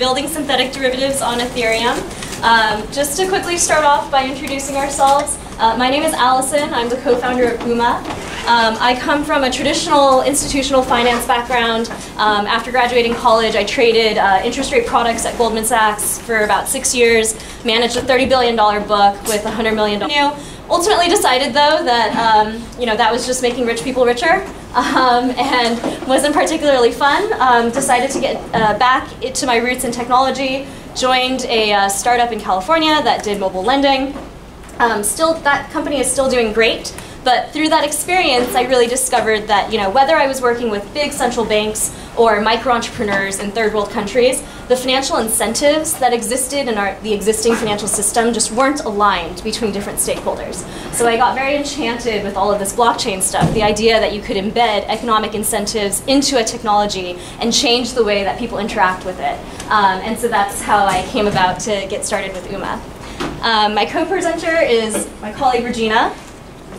building synthetic derivatives on Ethereum. Um, just to quickly start off by introducing ourselves, uh, my name is Allison. I'm the co-founder of UMA. Um, I come from a traditional institutional finance background. Um, after graduating college, I traded uh, interest rate products at Goldman Sachs for about six years, managed a $30 billion book with $100 million revenue. Ultimately decided though that um, you know that was just making rich people richer um, and wasn't particularly fun. Um, decided to get uh, back to my roots in technology, joined a uh, startup in California that did mobile lending. Um, still, that company is still doing great, but through that experience, I really discovered that you know whether I was working with big central banks or micro entrepreneurs in third world countries, the financial incentives that existed in our, the existing financial system just weren't aligned between different stakeholders. So I got very enchanted with all of this blockchain stuff, the idea that you could embed economic incentives into a technology and change the way that people interact with it. Um, and so that's how I came about to get started with UMA. Um, my co-presenter is my colleague Regina.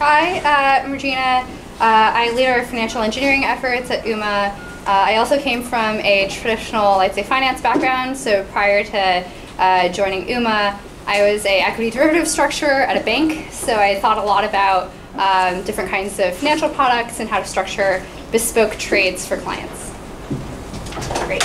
Hi, uh, I'm Regina. Uh, I lead our financial engineering efforts at UMA. Uh, I also came from a traditional, I'd say, finance background. So prior to uh, joining UMA, I was a equity derivative structurer at a bank. So I thought a lot about um, different kinds of financial products and how to structure bespoke trades for clients. Great.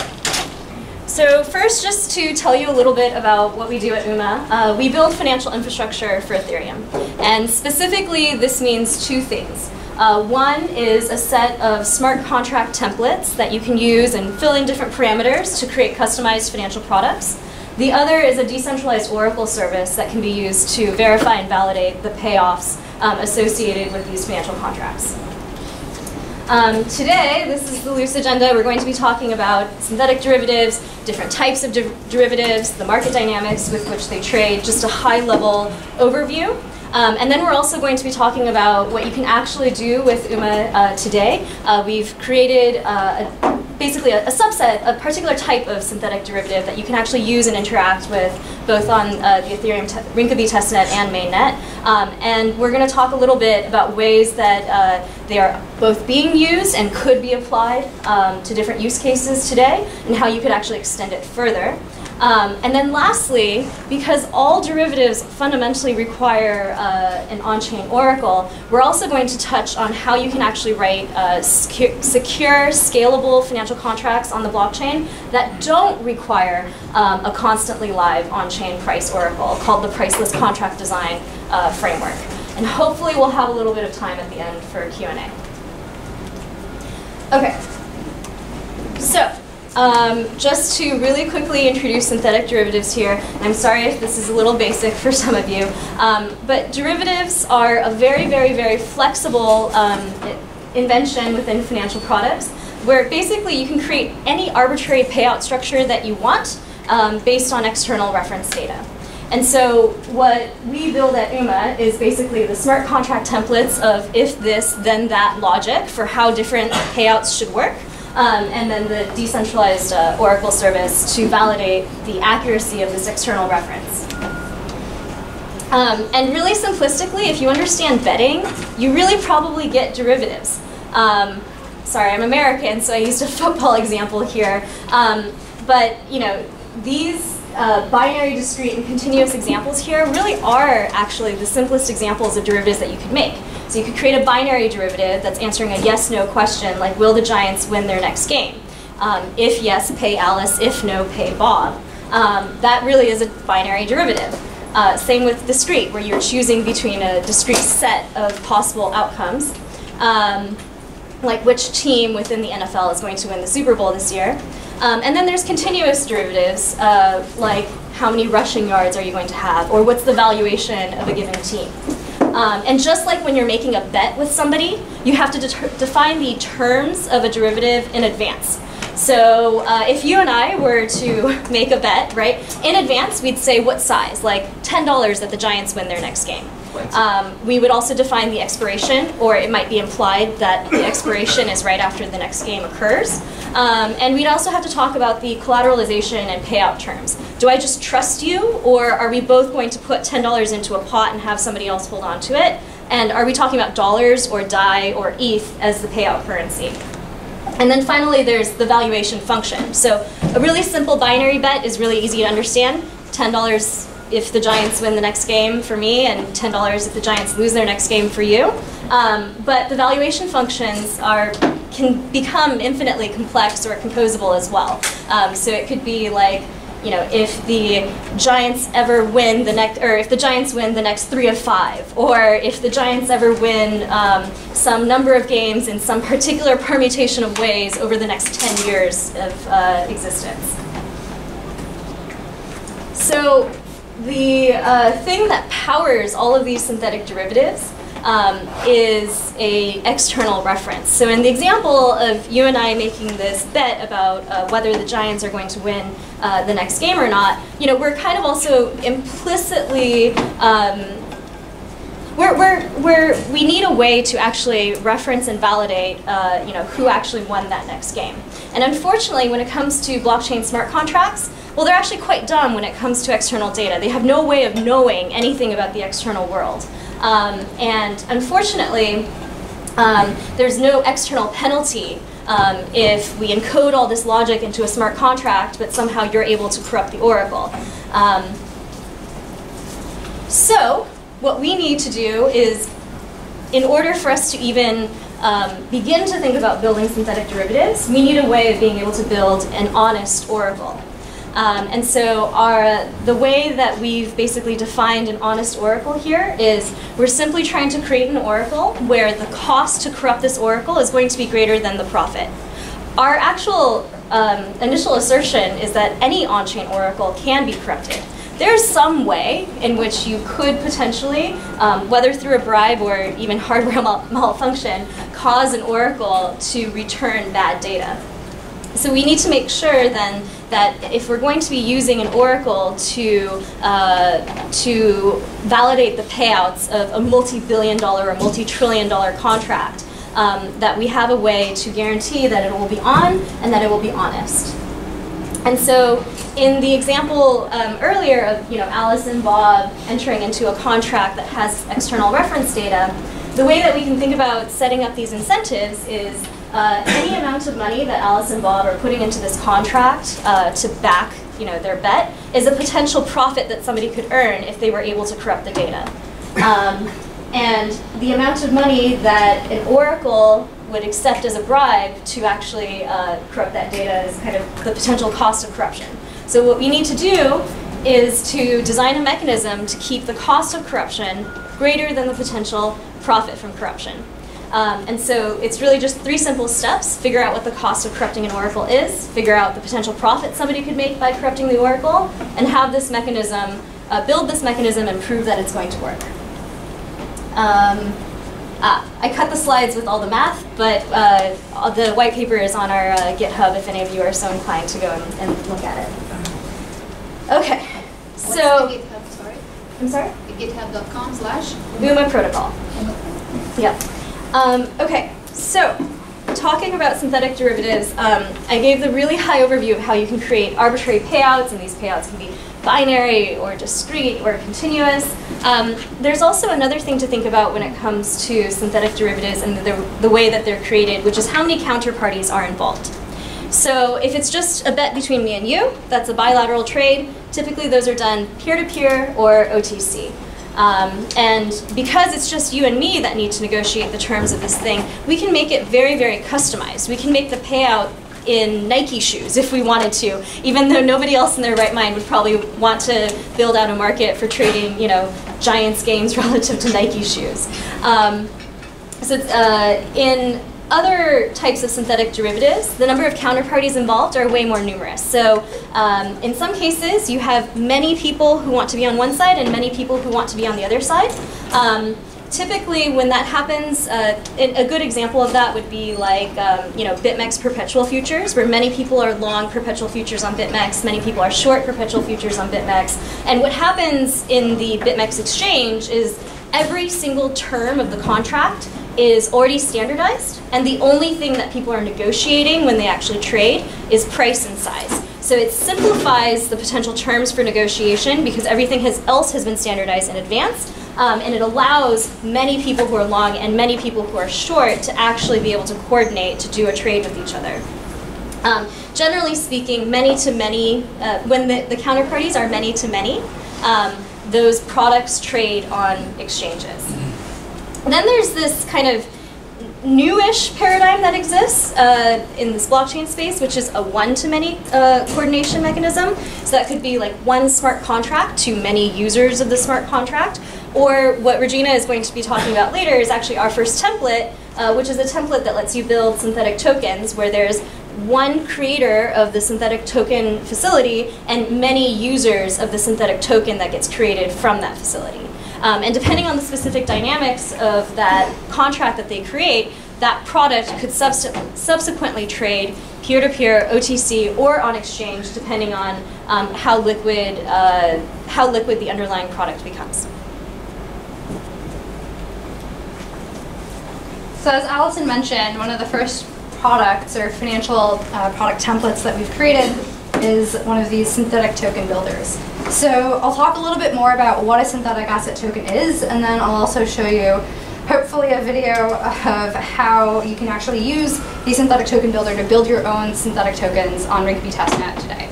So first, just to tell you a little bit about what we do at UMA, uh, we build financial infrastructure for Ethereum. And specifically, this means two things. Uh, one is a set of smart contract templates that you can use and fill in different parameters to create customized financial products. The other is a decentralized Oracle service that can be used to verify and validate the payoffs um, associated with these financial contracts. Um, today, this is the loose agenda. We're going to be talking about synthetic derivatives, different types of de derivatives, the market dynamics with which they trade, just a high level overview. Um, and then we're also going to be talking about what you can actually do with UMA uh, today. Uh, we've created uh, a, basically a, a, subset, a particular type of synthetic derivative that you can actually use and interact with both on uh, the Ethereum te Rinkeby testnet and mainnet. Um, and we're going to talk a little bit about ways that uh, they are both being used and could be applied um, to different use cases today and how you could actually extend it further. Um, and then lastly, because all derivatives fundamentally require uh, an on-chain oracle, we're also going to touch on how you can actually write uh, secure, scalable financial contracts on the blockchain that don't require um, a constantly live on-chain price oracle called the Priceless Contract Design uh, Framework. And hopefully we'll have a little bit of time at the end for Q&A. Okay, so um, just to really quickly introduce synthetic derivatives here, I'm sorry if this is a little basic for some of you, um, but derivatives are a very, very, very flexible um, invention within financial products where basically you can create any arbitrary payout structure that you want um, based on external reference data. And so what we build at UMA is basically the smart contract templates of if this, then that logic for how different payouts should work um, and then the decentralized uh, Oracle service to validate the accuracy of this external reference. Um, and really simplistically, if you understand betting, you really probably get derivatives. Um, sorry, I'm American, so I used a football example here. Um, but you know, these uh, binary, discrete, and continuous examples here really are actually the simplest examples of derivatives that you could make. So you could create a binary derivative that's answering a yes-no question, like will the Giants win their next game? Um, if yes, pay Alice. If no, pay Bob. Um, that really is a binary derivative. Uh, same with discrete, where you're choosing between a discrete set of possible outcomes, um, like which team within the NFL is going to win the Super Bowl this year. Um, and then there's continuous derivatives, uh, like how many rushing yards are you going to have, or what's the valuation of a given team. Um, and just like when you're making a bet with somebody, you have to define the terms of a derivative in advance. So uh, if you and I were to make a bet, right, in advance, we'd say what size, like $10 that the Giants win their next game. Um, we would also define the expiration, or it might be implied that the expiration is right after the next game occurs. Um, and we'd also have to talk about the collateralization and payout terms. Do I just trust you, or are we both going to put $10 into a pot and have somebody else hold on to it? And are we talking about dollars or DAI or ETH as the payout currency? And then finally, there's the valuation function. So a really simple binary bet is really easy to understand. $10 if the Giants win the next game for me, and $10 if the Giants lose their next game for you. Um, but the valuation functions are can become infinitely complex or composable as well. Um, so it could be like you know, if the Giants ever win the next, or if the Giants win the next three of five, or if the Giants ever win um, some number of games in some particular permutation of ways over the next 10 years of uh, existence. So the uh, thing that powers all of these synthetic derivatives um, is a external reference. So in the example of you and I making this bet about uh, whether the Giants are going to win uh, the next game or not, you know, we're kind of also implicitly um, we're, we're, we're, we need a way to actually reference and validate uh, you know, who actually won that next game. And unfortunately, when it comes to blockchain smart contracts, well, they're actually quite dumb when it comes to external data. They have no way of knowing anything about the external world. Um, and unfortunately, um, there's no external penalty um, if we encode all this logic into a smart contract, but somehow you're able to corrupt the oracle. Um, so what we need to do is, in order for us to even um, begin to think about building synthetic derivatives, we need a way of being able to build an honest oracle. Um, and so our, the way that we've basically defined an honest oracle here is we're simply trying to create an oracle where the cost to corrupt this oracle is going to be greater than the profit. Our actual um, initial assertion is that any on-chain oracle can be corrupted. There's some way in which you could potentially, um, whether through a bribe or even hardware mal malfunction, cause an oracle to return bad data. So we need to make sure then that if we're going to be using an oracle to, uh, to validate the payouts of a multi-billion dollar or multi-trillion dollar contract, um, that we have a way to guarantee that it will be on and that it will be honest. And so in the example um, earlier of you know, Alice and Bob entering into a contract that has external reference data, the way that we can think about setting up these incentives is uh, any amount of money that Alice and Bob are putting into this contract uh, to back you know, their bet is a potential profit that somebody could earn if they were able to corrupt the data. Um, and the amount of money that an oracle would accept as a bribe to actually uh, corrupt that data is kind of the potential cost of corruption. So what we need to do is to design a mechanism to keep the cost of corruption greater than the potential profit from corruption. Um, and so it's really just three simple steps. Figure out what the cost of corrupting an oracle is, figure out the potential profit somebody could make by corrupting the oracle, and have this mechanism, uh, build this mechanism and prove that it's going to work. Um, ah, I cut the slides with all the math, but uh, the white paper is on our uh, GitHub if any of you are so inclined to go and, and look at it. Okay, so... GitHub, sorry? I'm sorry? GitHub.com slash? UMA protocol. Yep. Um, okay, so talking about synthetic derivatives, um, I gave the really high overview of how you can create arbitrary payouts, and these payouts can be binary or discrete or continuous. Um, there's also another thing to think about when it comes to synthetic derivatives and the, the way that they're created, which is how many counterparties are involved. So if it's just a bet between me and you, that's a bilateral trade. Typically those are done peer-to-peer -peer or OTC. Um, and because it's just you and me that need to negotiate the terms of this thing, we can make it very, very customized. We can make the payout in Nike shoes if we wanted to, even though nobody else in their right mind would probably want to build out a market for trading, you know, Giants games relative to Nike shoes. Um, so uh, in other types of synthetic derivatives, the number of counterparties involved are way more numerous. So um, in some cases, you have many people who want to be on one side and many people who want to be on the other side. Um, typically, when that happens, uh, a good example of that would be like um, you know BitMEX perpetual futures, where many people are long perpetual futures on BitMEX, many people are short perpetual futures on BitMEX. And what happens in the BitMEX exchange is every single term of the contract is already standardized, and the only thing that people are negotiating when they actually trade is price and size. So it simplifies the potential terms for negotiation because everything has, else has been standardized in advance, Um, and it allows many people who are long and many people who are short to actually be able to coordinate to do a trade with each other. Um, generally speaking, many to many, uh, when the, the, counterparties are many to many, um, those products trade on exchanges. Then there's this kind of newish paradigm that exists uh, in this blockchain space, which is a one-to-many uh, coordination mechanism. So that could be like one smart contract to many users of the smart contract, or what Regina is going to be talking about later is actually our first template, uh, which is a template that lets you build synthetic tokens where there's one creator of the synthetic token facility and many users of the synthetic token that gets created from that facility. Um, and depending on the specific dynamics of that contract that they create, that product could subsequently trade peer-to-peer, OTC, or on exchange, depending on um, how liquid uh, how liquid the underlying product becomes. So as Allison mentioned, one of the first products or financial uh, product templates that we've created is one of these synthetic token builders. So I'll talk a little bit more about what a synthetic asset token is, and then I'll also show you hopefully a video of how you can actually use the synthetic token builder to build your own synthetic tokens on Rinkeby testnet today.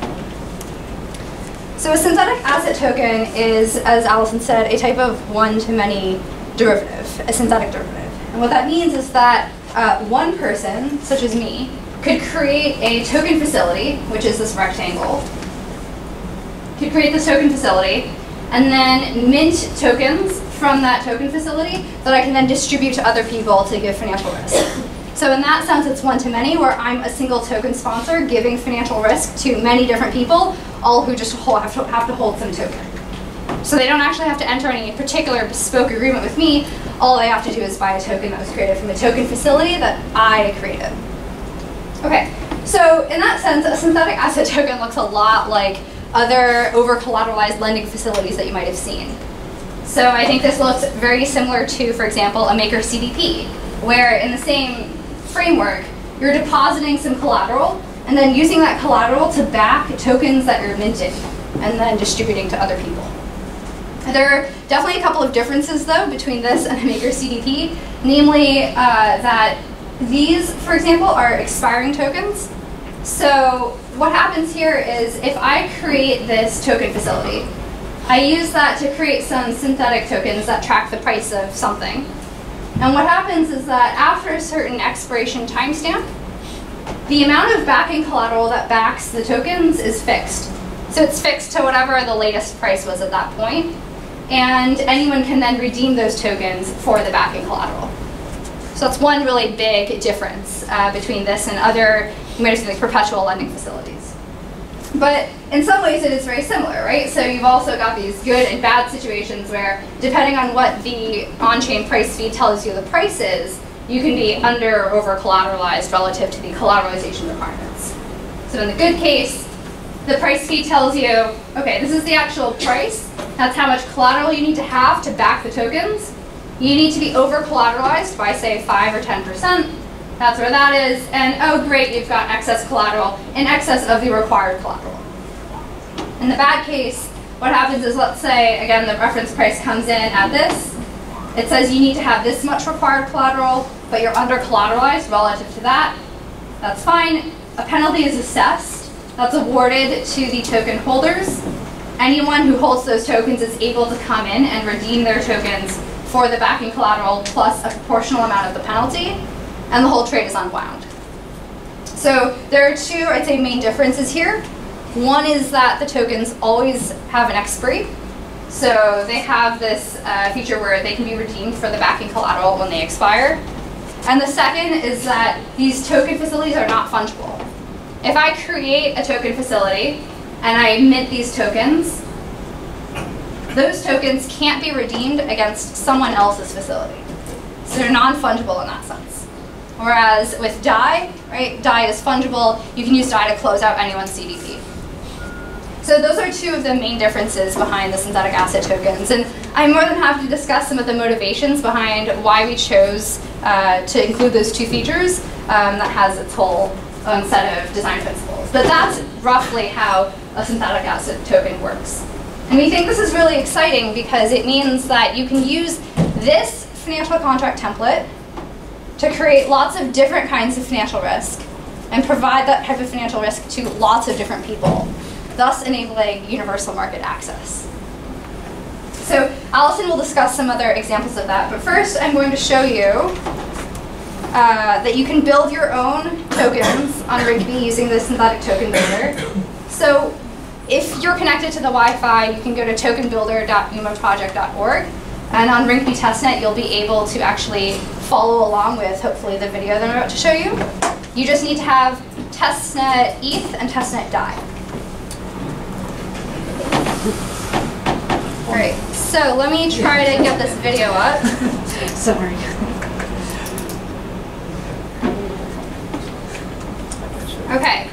So a synthetic asset token is, as Allison said, a type of one-to-many derivative, a synthetic derivative. And what that means is that uh, one person, such as me, could create a token facility, which is this rectangle, could create this token facility, and then mint tokens from that token facility that I can then distribute to other people to give financial risk. So in that sense, it's one-to-many, where I'm a single token sponsor giving financial risk to many different people, all who just have to, have to hold some token. So they don't actually have to enter any particular bespoke agreement with me. All they have to do is buy a token that was created from a token facility that I created. Okay, so in that sense, a synthetic asset token looks a lot like other over-collateralized lending facilities that you might have seen. So I think this looks very similar to, for example, a Maker CDP, where in the same framework, you're depositing some collateral and then using that collateral to back tokens that you're minting and then distributing to other people. There are definitely a couple of differences, though, between this and a Maker CDP, namely uh, that these, for example, are expiring tokens. So what happens here is if I create this token facility, I use that to create some synthetic tokens that track the price of something. And what happens is that after a certain expiration timestamp, the amount of backing collateral that backs the tokens is fixed. So it's fixed to whatever the latest price was at that point and anyone can then redeem those tokens for the backing collateral. So that's one really big difference uh, between this and other, you might have seen like perpetual lending facilities. But in some ways it is very similar, right? So you've also got these good and bad situations where depending on what the on-chain price feed tells you the price is, you can be under or over collateralized relative to the collateralization requirements. So in the good case, the price feed tells you, okay, this is the actual price, that's how much collateral you need to have to back the tokens. You need to be over collateralized by say 5 or 10%. That's where that is. And oh great, you've got excess collateral in excess of the required collateral. In the bad case, what happens is let's say, again, the reference price comes in at this. It says you need to have this much required collateral, but you're under collateralized relative to that. That's fine. A penalty is assessed. That's awarded to the token holders anyone who holds those tokens is able to come in and redeem their tokens for the backing collateral plus a proportional amount of the penalty, and the whole trade is unwound. So there are two, I'd say, main differences here. One is that the tokens always have an expiry. So they have this uh, feature where they can be redeemed for the backing collateral when they expire. And the second is that these token facilities are not fungible. If I create a token facility and I mint these tokens, those tokens can't be redeemed against someone else's facility. So they're non-fungible in that sense. Whereas with DAI, right, DAI is fungible. You can use DAI to close out anyone's CDP. So those are two of the main differences behind the synthetic asset tokens. And I'm more than happy to discuss some of the motivations behind why we chose uh, to include those two features um, that has its whole own set of design principles. But that's roughly how a synthetic asset token works. And we think this is really exciting because it means that you can use this financial contract template to create lots of different kinds of financial risk and provide that type of financial risk to lots of different people, thus enabling universal market access. So Allison will discuss some other examples of that, but first I'm going to show you uh, that you can build your own tokens on Rinkeby using the synthetic token builder. So if you're connected to the Wi-Fi, you can go to tokenbuilder.umaproject.org. And on Rinkeby testnet, you'll be able to actually follow along with, hopefully, the video that I'm about to show you. You just need to have testnet ETH and testnet DAI. All right, so let me try to get this video up. Sorry. Okay,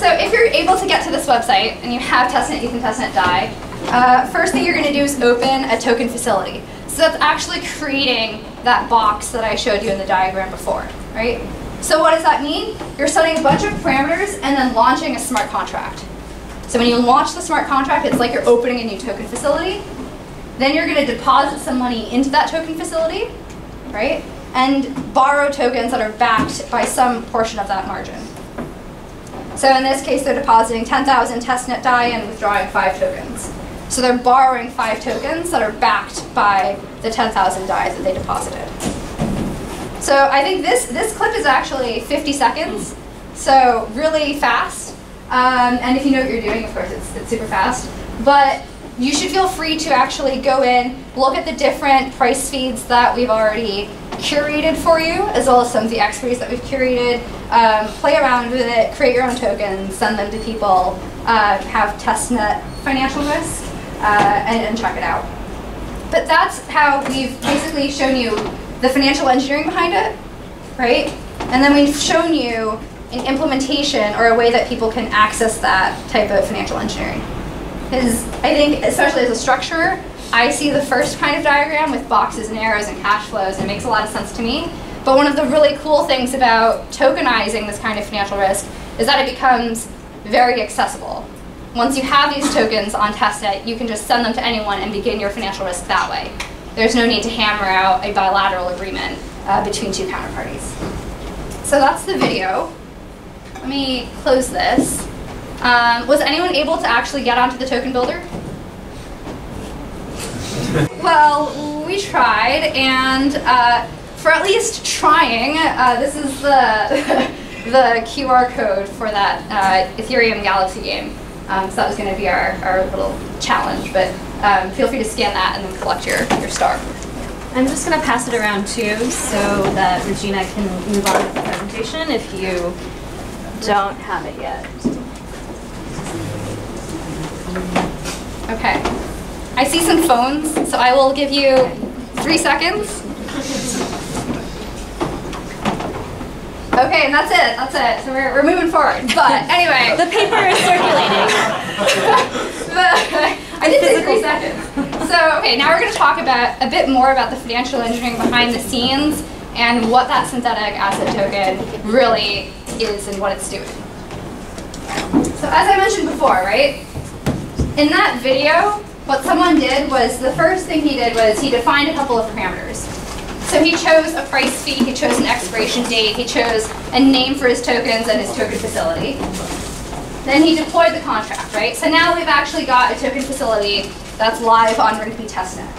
so if you're able to get to this website and you have testnet and testnet DAI, uh, first thing you're going to do is open a token facility. So that's actually creating that box that I showed you in the diagram before, right? So what does that mean? You're setting a bunch of parameters and then launching a smart contract. So when you launch the smart contract, it's like you're opening a new token facility. Then you're going to deposit some money into that token facility, right? And borrow tokens that are backed by some portion of that margin. So in this case, they're depositing 10,000 testnet DAI and withdrawing five tokens. So they're borrowing five tokens that are backed by the 10,000 DAI that they deposited. So I think this, this clip is actually 50 seconds, so really fast. Um, and if you know what you're doing, of course, it's, it's super fast. But you should feel free to actually go in, look at the different price feeds that we've already curated for you, as well as some of the expertise that we've curated. Um, play around with it, create your own tokens, send them to people, uh, have testnet financial risk, uh, and, and check it out. But that's how we've basically shown you the financial engineering behind it, right? And then we've shown you an implementation or a way that people can access that type of financial engineering. Because I think, especially as a structurer, I see the first kind of diagram with boxes and arrows and cash flows, and it makes a lot of sense to me. But one of the really cool things about tokenizing this kind of financial risk is that it becomes very accessible. Once you have these tokens on testnet, you can just send them to anyone and begin your financial risk that way. There's no need to hammer out a bilateral agreement uh, between two counterparties. So that's the video. Let me close this. Um, was anyone able to actually get onto the token builder? Well, we tried, and uh, for at least trying, uh, this is the, the QR code for that uh, Ethereum Galaxy game. Um, so that was going to be our, our little challenge, but um, feel free to scan that and then collect your, your star. I'm just going to pass it around too so that Regina can move on with the presentation if you don't have it yet. Okay. I see some phones, so I will give you three seconds. Okay, and that's it. That's it. So we're, we're moving forward. But anyway, the paper is circulating. I did say three seconds. So okay, now we're going to talk about a bit more about the financial engineering behind the scenes and what that synthetic asset token really is and what it's doing. So as I mentioned before, right? In that video, what someone did was the first thing he did was he defined a couple of parameters. So he chose a price fee, he chose an expiration date, he chose a name for his tokens and his token facility. Then he deployed the contract, right? So now we've actually got a token facility that's live on Rinkeby testnet.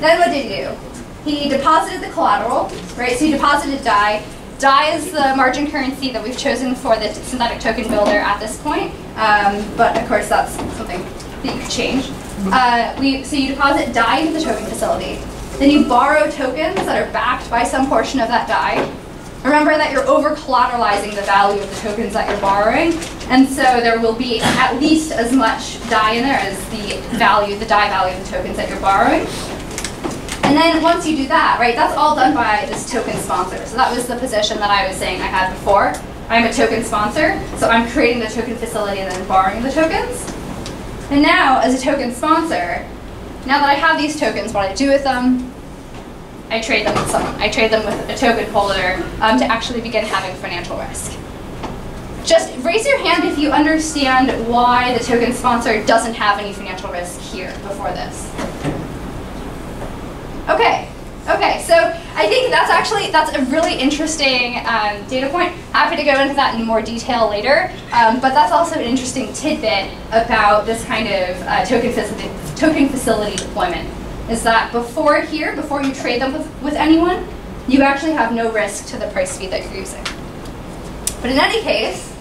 Then what did he do? He deposited the collateral, right? So he deposited DAI. DAI is the margin currency that we've chosen for the synthetic token builder at this point. Um, but of course, that's something that you could change. Uh, we, so you deposit DAI into the token facility. Then you borrow tokens that are backed by some portion of that DAI. Remember that you're over collateralizing the value of the tokens that you're borrowing, and so there will be at least as much DAI in there as the value, the DAI value of the tokens that you're borrowing. And then once you do that, right, that's all done by this token sponsor. So that was the position that I was saying I had before. I'm a token sponsor, so I'm creating the token facility and then borrowing the tokens. And now, as a token sponsor, now that I have these tokens, what I do with them, I trade them with someone. I trade them with a token holder um, to actually begin having financial risk. just raise your hand if you understand why the token sponsor doesn't have any financial risk here before this. Okay, okay, so I think that's actually, that's a really interesting um, data point. Happy to go into that in more detail later, um, but that's also an interesting tidbit about this kind of uh, token, facility, token facility deployment, is that before here, before you trade them with, with anyone, you actually have no risk to the price feed that you're using. But in any case,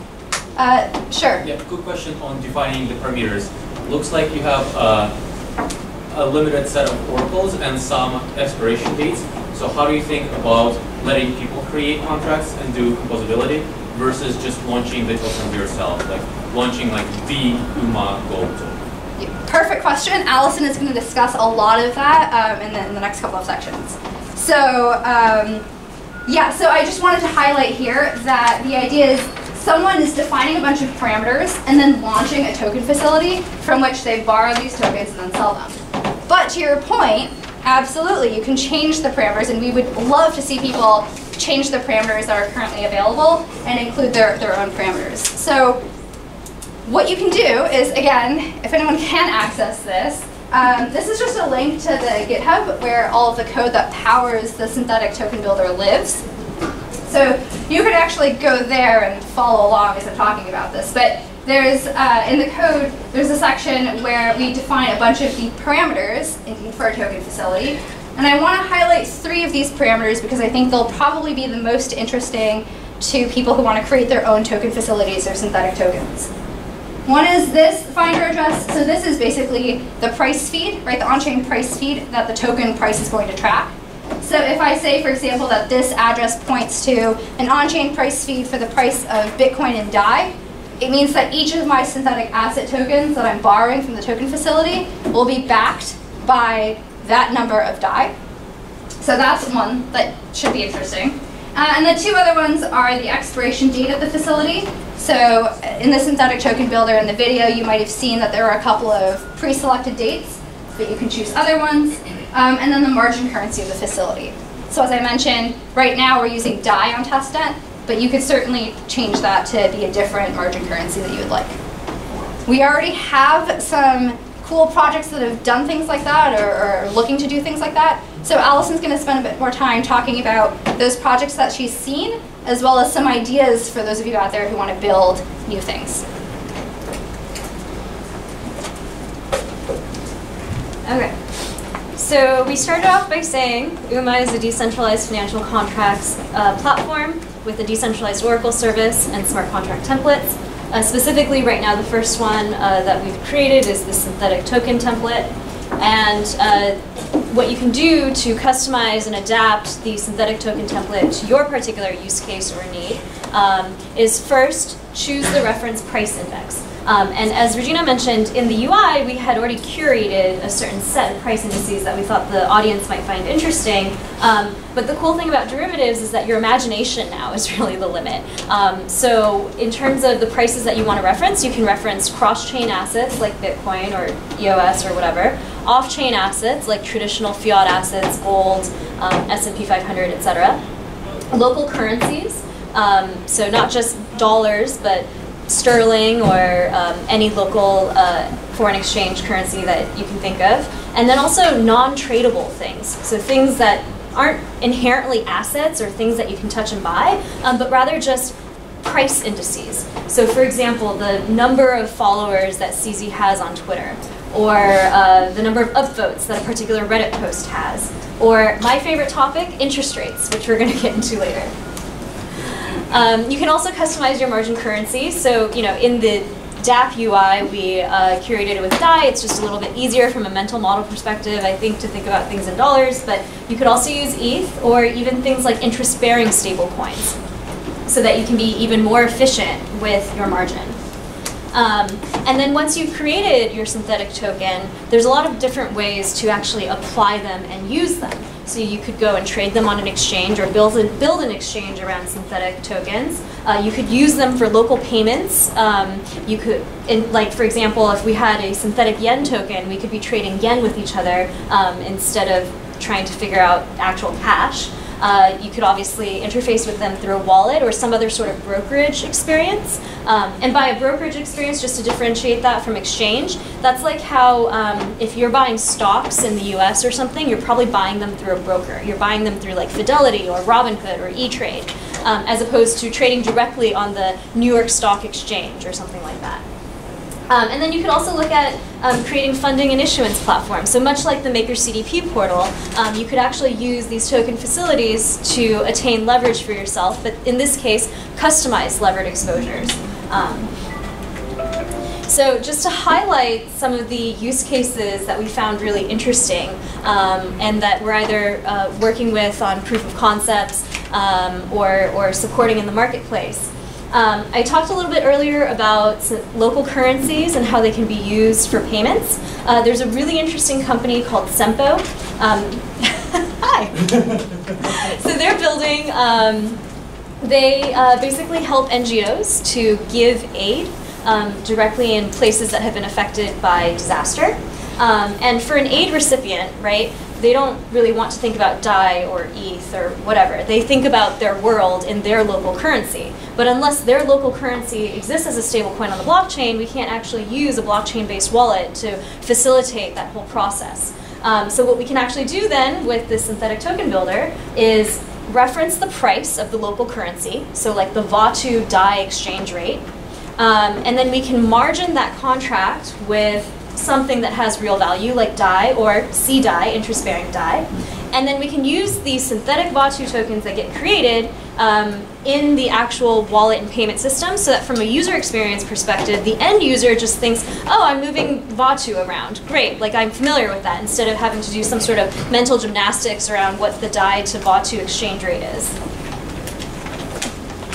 uh, sure. Yeah, good question on defining the parameters. Looks like you have uh, a limited set of oracles and some expiration dates. So how do you think about letting people create contracts and do composability versus just launching the token yourself, like launching like the UMA Gold token? Perfect question. Allison is going to discuss a lot of that um, in, the, in, the, next couple of sections. So um, yeah, so I just wanted to highlight here that the idea is someone is defining a bunch of parameters and then launching a token facility from which they borrow these tokens and then sell them. But to your point, absolutely, you can change the parameters, and we would love to see people change the parameters that are currently available and include their, their own parameters. So what you can do is, again, if anyone can access this, um, this is just a link to the GitHub where all of the code that powers the synthetic token builder lives. So you could actually go there and follow along as I'm talking about this. But there's, uh, in the code, there's a section where we define a bunch of the parameters for a token facility. And I want to highlight three of these parameters because I think they'll probably be the most interesting to people who want to create their own token facilities or synthetic tokens. One is this finder address. So this is basically the price feed, right? The on-chain price feed that the token price is going to track. So if I say, for example, that this address points to an on-chain price feed for the price of Bitcoin and DAI, it means that each of my synthetic asset tokens that I'm borrowing from the token facility will be backed by that number of DAI. So that's one that should be interesting. Uh, and the two other ones are the expiration date of the facility. So uh, in the synthetic token builder in the video, you might have seen that there are a couple of pre-selected dates, but you can choose other ones. Um, and then the margin currency of the facility. So as I mentioned, right now we're using DAI on testnet, but you could certainly change that to be a different margin currency that you would like. We already have some cool projects that have done things like that or, or looking to do things like that. So Allison's going to spend a bit more time talking about those projects that she's seen, as well as some ideas for those of you out there who want to build new things. Okay. So we started off by saying UMA is a decentralized financial contracts uh, platform with a decentralized Oracle service and smart contract templates. Uh, specifically, right now, the first one uh, that we've created is the synthetic token template. And uh, what you can do to customize and adapt the synthetic token template to your particular use case or need um, is first choose the reference price index. Um, and as Regina mentioned, in the UI, we had already curated a certain set of price indices that we thought the audience might find interesting. Um, but the cool thing about derivatives is that your imagination now is really the limit. Um, so in terms of the prices that you want to reference, you can reference cross-chain assets like Bitcoin or EOS or whatever, off-chain assets like traditional fiat assets, gold, um, S&P 500, etc. Local currencies, um, so not just dollars, but sterling or um, any local uh, foreign exchange currency that you can think of. And then also non-tradable things. So things that aren't inherently assets or things that you can touch and buy, um, but rather just price indices. So for example, the number of followers that CZ has on Twitter, or uh, the number of upvotes that a particular Reddit post has, or my favorite topic, interest rates, which we're going to get into later. Um, you can also customize your margin currency. So, you know, in the DApp UI, we uh, curated it with DAI. It's just a little bit easier from a mental model perspective, I think, to think about things in dollars. But you could also use ETH or even things like interest-bearing stablecoins so that you can be even more efficient with your margin. Um, and then once you've created your synthetic token, there's a lot of different ways to actually apply them and use them. So you could go and trade them on an exchange or build, a, build an exchange around synthetic tokens. Uh, you could use them for local payments. Um, you could, in, like for example, if we had a synthetic yen token, we could be trading yen with each other um, instead of trying to figure out actual cash. Uh, you could obviously interface with them through a wallet or some other sort of brokerage experience. Um, and by a brokerage experience, just to differentiate that from exchange, that's like how um, if you're buying stocks in the US or something, you're probably buying them through a broker. You're buying them through like Fidelity or Robinhood or E-Trade, um, as opposed to trading directly on the New York Stock Exchange or something like that. Um, and then you could also look at um, creating funding and issuance platforms. So much like the Maker CDP portal, um, you could actually use these token facilities to attain leverage for yourself, but in this case, customize levered exposures. Um, so just to highlight some of the use cases that we found really interesting um, and that we're either uh, working with on proof of concepts um, or, or supporting in the marketplace. Um, I talked a little bit earlier about local currencies and how they can be used for payments. Uh, there's a really interesting company called Sempo. Um, hi. so they're building, um, they uh, basically help NGOs to give aid um, directly in places that have been affected by disaster. Um, and for an aid recipient, right, they don't really want to think about DAI or ETH or whatever. They think about their world in their local currency. But unless their local currency exists as a stablecoin on the blockchain, we can't actually use a blockchain-based wallet to facilitate that whole process. Um, so what we can actually do then with the synthetic token builder is reference the price of the local currency, so like the Vatu DAI exchange rate, um, and then we can margin that contract with something that has real value, like DAI or CDAI, interest-bearing DAI. And then we can use these synthetic Vatu tokens that get created um, in the actual wallet and payment system so that from a user experience perspective, the end user just thinks, oh, I'm moving Vatu around. Great, like I'm familiar with that, instead of having to do some sort of mental gymnastics around what the DAI to Vatu exchange rate is.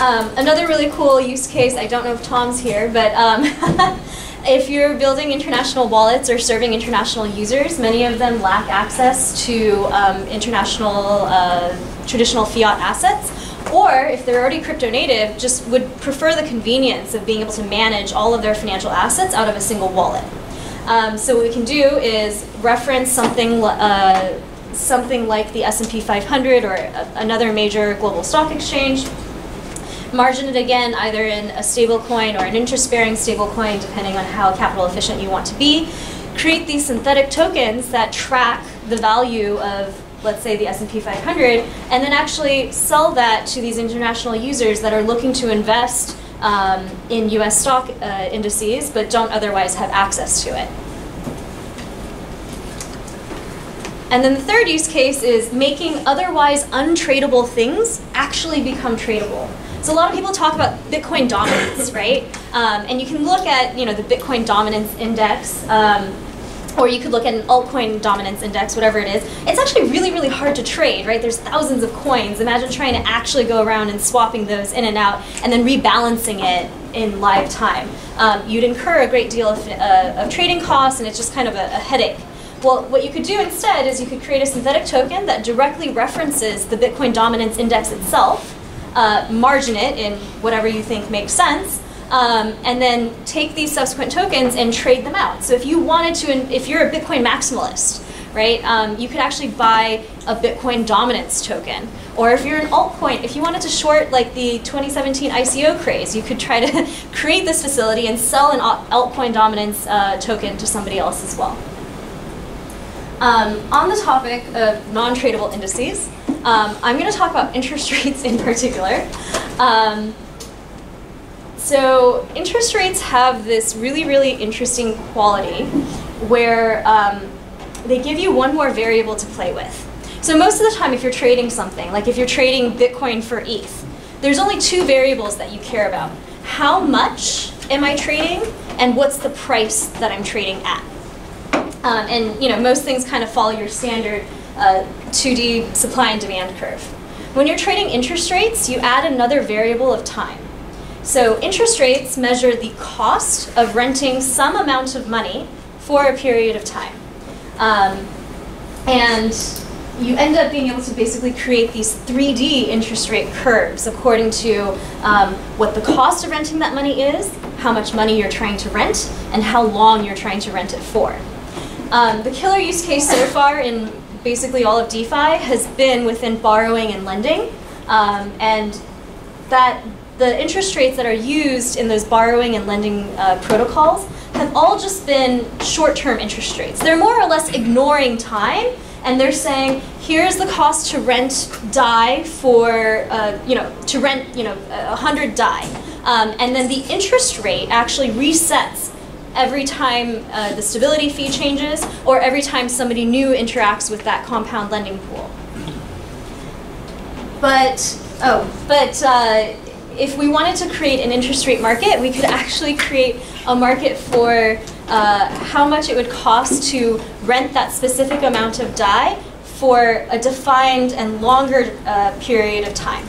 Um, another really cool use case, I don't know if Tom's here, but um, If you're building international wallets or serving international users, many of them lack access to um, international uh, traditional fiat assets. Or if they're already crypto native, just would prefer the convenience of being able to manage all of their financial assets out of a single wallet. Um, so what we can do is reference something uh, something like the S&P 500 or a, another major global stock exchange, margin it again either in a stable coin or an interest-bearing stable coin, depending on how capital efficient you want to be. Create these synthetic tokens that track the value of let's say the S&P 500, and then actually sell that to these international users that are looking to invest um, in US stock uh, indices but don't otherwise have access to it. And then the third use case is making otherwise untradeable things actually become tradable. So a lot of people talk about Bitcoin dominance, right? Um, and you can look at you know the Bitcoin dominance index. Um, or you could look at an altcoin dominance index, whatever it is. It's actually really, really hard to trade, right? There's thousands of coins. Imagine trying to actually go around and swapping those in and out and then rebalancing it in live time. Um, you'd incur a great deal of, uh, of trading costs and it's just kind of a, a headache. Well, what you could do instead is you could create a synthetic token that directly references the Bitcoin dominance index itself uh, margin it in whatever you think makes sense, um, and then take these subsequent tokens and trade them out. So if you wanted to, if you're a Bitcoin maximalist, right, um, you could actually buy a Bitcoin dominance token. Or if you're an altcoin, if you wanted to short like the 2017 ICO craze, you could try to create this facility and sell an altcoin dominance uh, token to somebody else as well. Um, on the topic of non-tradable indices, um, I'm going to talk about interest rates in particular. Um, so interest rates have this really, really interesting quality where um, they give you one more variable to play with. So most of the time if you're trading something, like if you're trading Bitcoin for ETH, there's only two variables that you care about. How much am I trading and what's the price that I'm trading at? Um, and you know, most things kind of follow your standard uh, 2D supply and demand curve. When you're trading interest rates, you add another variable of time. So interest rates measure the cost of renting some amount of money for a period of time. Um, and you end up being able to basically create these 3D interest rate curves according to um, what the cost of renting that money is, how much money you're trying to rent, and how long you're trying to rent it for. Um, the killer use case so far in basically all of DeFi has been within borrowing and lending, um, and that the interest rates that are used in those borrowing and lending uh, protocols have all just been short-term interest rates. They're more or less ignoring time, and they're saying, here's the cost to rent Dai for, uh, you know, to rent, you know, 100 Dai. Um, and then the interest rate actually resets every time uh, the stability fee changes or every time somebody new interacts with that compound lending pool. But, oh, but uh, if we wanted to create an interest rate market, we could actually create a market for uh, how much it would cost to rent that specific amount of Dai for a defined and longer uh, period of time.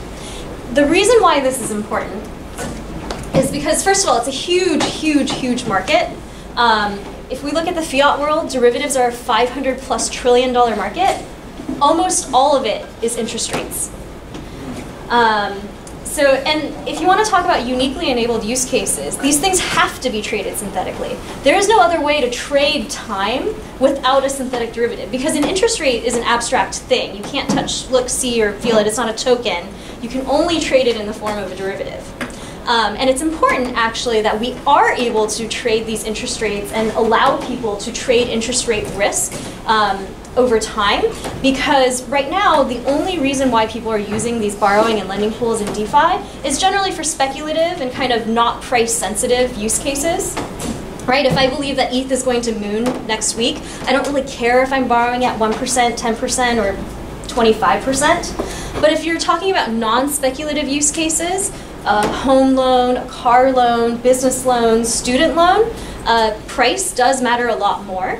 The reason why this is important is because, first of all, it's a huge, huge, huge market. Um, if we look at the fiat world, derivatives are a 500 plus trillion dollar market. Almost all of it is interest rates. Um, so, and if you want to talk about uniquely enabled use cases, these things have to be traded synthetically. There is no other way to trade time without a synthetic derivative because an interest rate is an abstract thing. You can't touch, look, see, or feel it. It's not a token. You can only trade it in the form of a derivative. Um, and it's important, actually, that we are able to trade these interest rates and allow people to trade interest rate risk um, over time because right now the only reason why people are using these borrowing and lending pools in DeFi is generally for speculative and kind of not price sensitive use cases. Right? If I believe that ETH is going to moon next week, I don't really care if I'm borrowing at 1%, 10%, or 25%. But if you're talking about non-speculative use cases, a home loan, a car loan, business loan, student loan, uh, price does matter a lot more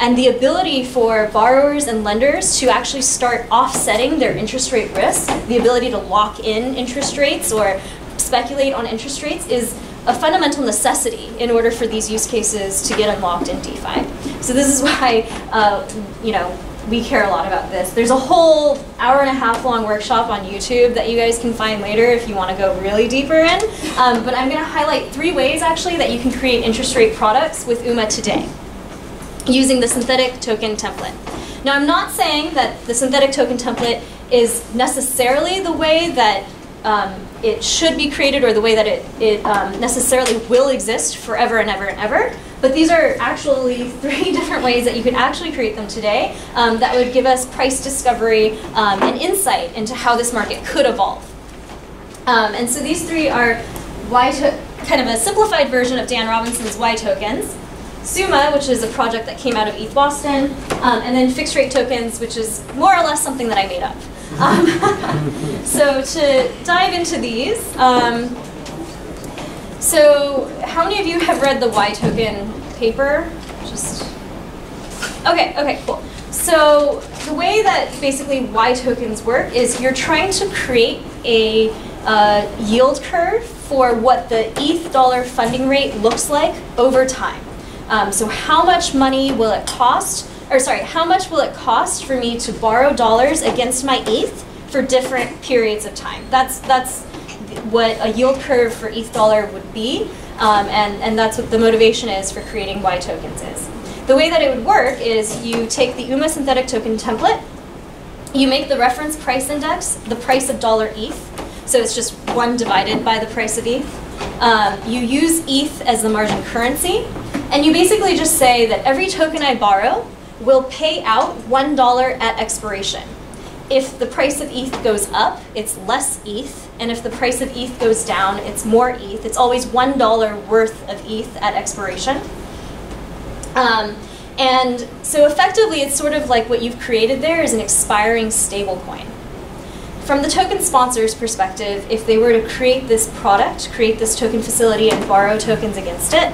and the ability for borrowers and lenders to actually start offsetting their interest rate risk, the ability to lock in interest rates or speculate on interest rates is a fundamental necessity in order for these use cases to get unlocked in DeFi. So this is why, uh, you know, we care a lot about this. There's a whole hour and a half long workshop on YouTube that you guys can find later if you want to go really deeper in. Um, but I'm going to highlight three ways actually that you can create interest rate products with UMA today using the synthetic token template. Now I'm not saying that the synthetic token template is necessarily the way that um, it should be created or the way that it, it um, necessarily will exist forever and ever and ever. But these are actually three different ways that you could actually create them today um, that would give us price discovery um, and insight into how this market could evolve. Um, and so these three are Y kind of a simplified version of Dan Robinson's Y tokens. Suma, which is a project that came out of ETH Boston, um, and then fixed rate tokens, which is more or less something that I made up. Um, so to dive into these, um, so how many of you have read the Y token paper? Just okay, okay, cool. So the way that basically Y tokens work is you're trying to create a uh, yield curve for what the ETH dollar funding rate looks like over time. Um, so how much money will it cost, or sorry, how much will it cost for me to borrow dollars against my ETH for different periods of time? That's, that's what a yield curve for ETH dollar would be, um, and, and that's what the motivation is for creating Y tokens is. The way that it would work is you take the UMA synthetic token template, you make the reference price index the price of dollar ETH, so it's just one divided by the price of ETH. Um, you use ETH as the margin currency, and you basically just say that every token I borrow will pay out $1 at expiration. If the price of ETH goes up, it's less ETH, and if the price of ETH goes down, it's more ETH. It's always $1 worth of ETH at expiration. Um, and so effectively, it's sort of like what you've created there is an expiring stablecoin. From the token sponsor's perspective, if they were to create this product, create this token facility and borrow tokens against it,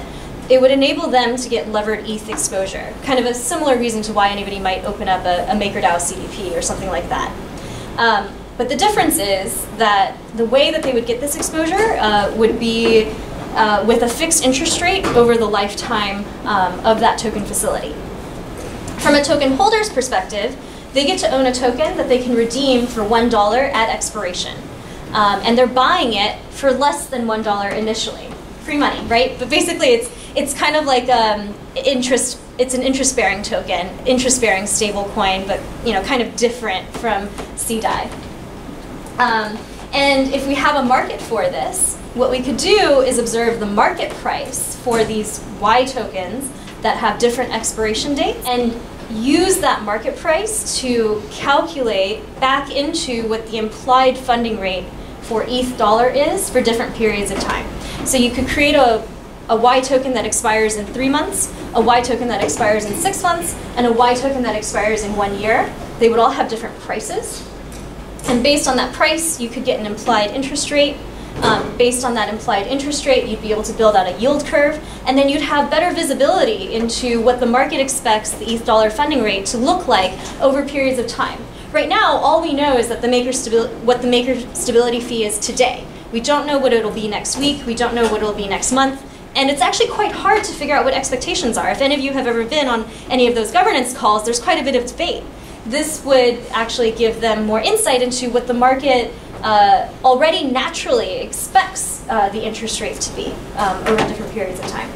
it would enable them to get levered ETH exposure. Kind of a similar reason to why anybody might open up a, a MakerDAO CDP or something like that. Um, but the difference is that the way that they would get this exposure uh, would be uh, with a fixed interest rate over the lifetime um, of that token facility. From a token holder's perspective, they get to own a token that they can redeem for $1 at expiration. Um, and they're buying it for less than $1 initially. Free money, right? But basically, it's it's kind of like um, interest it's an interest-bearing token, interest-bearing stablecoin, but you know, kind of different from CDAI. Um, and if we have a market for this, what we could do is observe the market price for these Y tokens that have different expiration dates and use that market price to calculate back into what the implied funding rate for ETH dollar is for different periods of time. So you could create a, a Y token that expires in three months, a Y token that expires in six months, and a Y token that expires in one year. They would all have different prices. And based on that price, you could get an implied interest rate um, based on that implied interest rate, you'd be able to build out a yield curve, and then you'd have better visibility into what the market expects the ETH dollar funding rate to look like over periods of time. Right now, all we know is that the maker what the maker stability fee is today. We don't know what it'll be next week. We don't know what it'll be next month. And it's actually quite hard to figure out what expectations are. If any of you have ever been on any of those governance calls, there's quite a bit of debate. This would actually give them more insight into what the market uh, already naturally expects uh, the interest rate to be um, over different periods of time.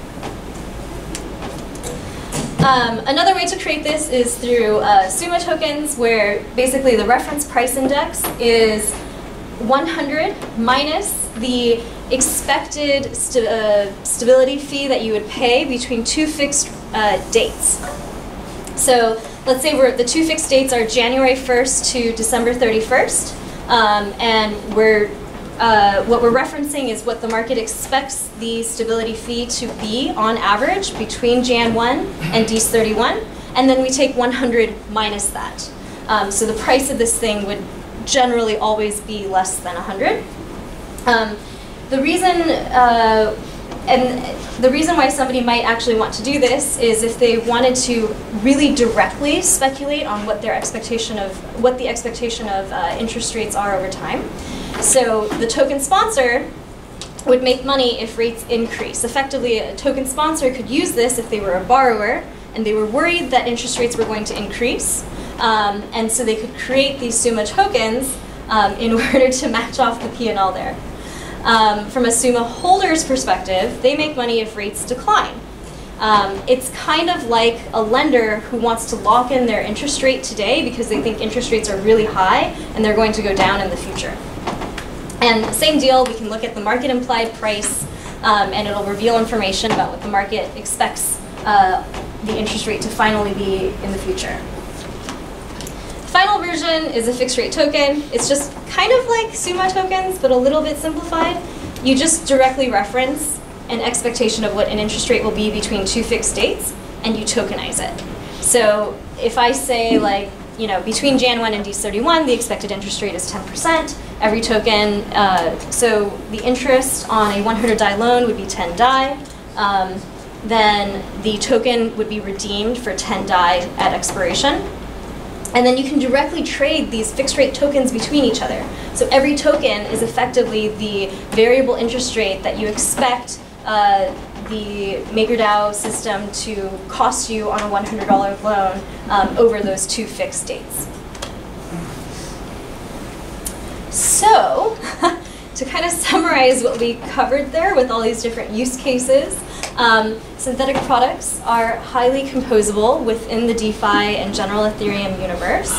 Um, another way to create this is through uh, SUMA tokens, where basically the reference price index is 100 minus the expected st uh, stability fee that you would pay between two fixed uh, dates. So let's say the two fixed dates are January 1st to December 31st. Um, and we're, uh, what we're referencing is what the market expects the stability fee to be on average between Jan 1 and DEES 31. And then we take 100 minus that. Um, so the price of this thing would generally always be less than 100. Um, the reason uh, and the reason why somebody might actually want to do this is if they wanted to really directly speculate on what their expectation of what the expectation of uh, interest rates are over time. So the token sponsor would make money if rates increase. Effectively, a token sponsor could use this if they were a borrower and they were worried that interest rates were going to increase. Um, and so they could create these SUMA tokens um, in order to match off the P&L there. Um, from a SUMA holder's perspective, they make money if rates decline. Um, it's kind of like a lender who wants to lock in their interest rate today because they think interest rates are really high and they're going to go down in the future. And same deal, we can look at the market implied price um, and it'll reveal information about what the market expects uh, the interest rate to finally be in the future. Final version is a fixed rate token. It's just kind of like SUMA tokens, but a little bit simplified. You just directly reference an expectation of what an interest rate will be between two fixed dates, and you tokenize it. So if I say like, you know, between Jan 1 and DEES 31, the expected interest rate is 10%. Every token, uh, so the interest on a 100 DAI loan would be 10 DAI. Um, then the token would be redeemed for 10 DAI at expiration. And then you can directly trade these fixed rate tokens between each other. So every token is effectively the variable interest rate that you expect uh, the MakerDAO system to cost you on a $100 loan um, over those two fixed dates. So, to kind of summarize what we covered there with all these different use cases, um, synthetic products are highly composable within the DeFi and general Ethereum universe.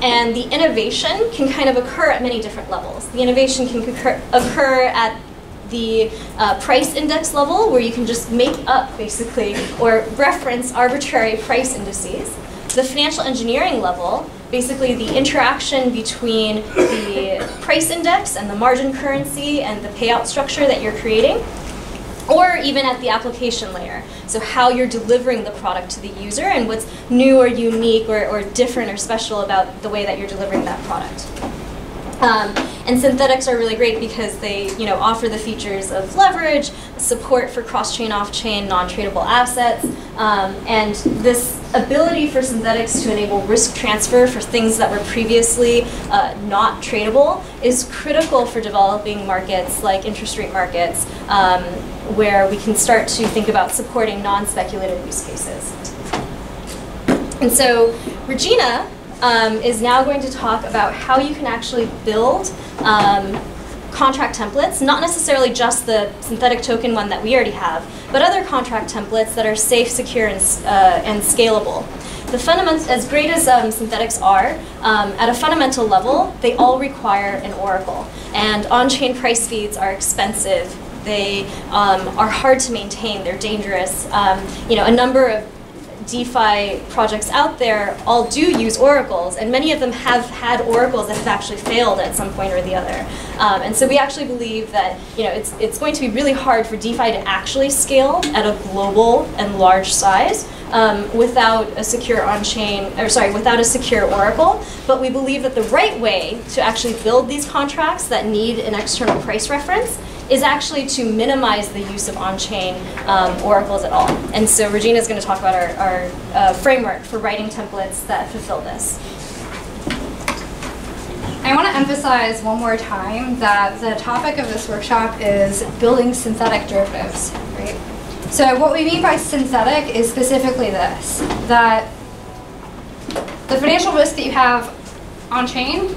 And the innovation can kind of occur at many different levels. The innovation can occur, occur at the uh, price index level, where you can just make up, basically, or reference arbitrary price indices. The financial engineering level, basically the interaction between the price index and the margin currency and the payout structure that you're creating or even at the application layer. So how you're delivering the product to the user and what's new or unique or, or different or special about the way that you're delivering that product. Um, and synthetics are really great because they you know, offer the features of leverage, support for cross-chain, off-chain, non-tradable assets, um, and this ability for synthetics to enable risk transfer for things that were previously uh, not tradable is critical for developing markets like interest rate markets, um, where we can start to think about supporting non-speculative use cases. And so Regina um, is now going to talk about how you can actually build um, contract templates, not necessarily just the synthetic token one that we already have, but other contract templates that are safe, secure, and, uh, and scalable. The fundament, as great as um, synthetics are, um, at a fundamental level, they all require an oracle. And on-chain price feeds are expensive. They um, are hard to maintain. They're dangerous. Um, you know, a number of DeFi projects out there all do use oracles, and many of them have had oracles that have actually failed at some point or the other. Um, and so we actually believe that you know it's it's going to be really hard for DeFi to actually scale at a global and large size um, without a secure on-chain, or sorry, without a secure oracle. But we believe that the right way to actually build these contracts that need an external price reference is actually to minimize the use of on-chain um, oracles at all. And so Regina is going to talk about our, our uh, framework for writing templates that fulfill this. I want to emphasize one more time that the topic of this workshop is building synthetic derivatives, right? So what we mean by synthetic is specifically this, that the financial risk that you have on-chain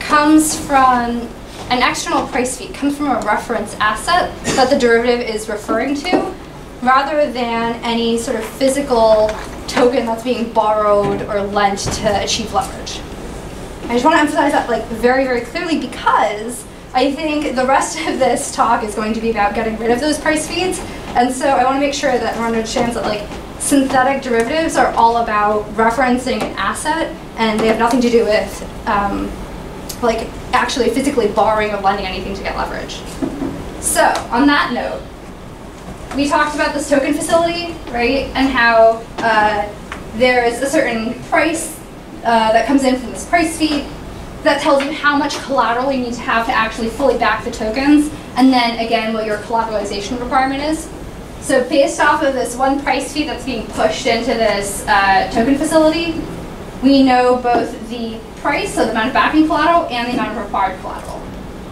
comes from an external price feed comes from a reference asset that the derivative is referring to, rather than any sort of physical token that's being borrowed or lent to achieve leverage. I just want to emphasize that like very, very clearly because I think the rest of this talk is going to be about getting rid of those price feeds. And so I want to make sure that everyone understands that like synthetic derivatives are all about referencing an asset and they have nothing to do with um, like actually physically borrowing or lending anything to get leverage. So on that note, we talked about this token facility, right, and how uh, there is a certain price uh, that comes in from this price feed that tells you how much collateral you need to have to actually fully back the tokens, and then again what your collateralization requirement is. So based off of this one price feed that's being pushed into this uh, token facility, we know both the price, so the amount of backing collateral, and the amount of required collateral.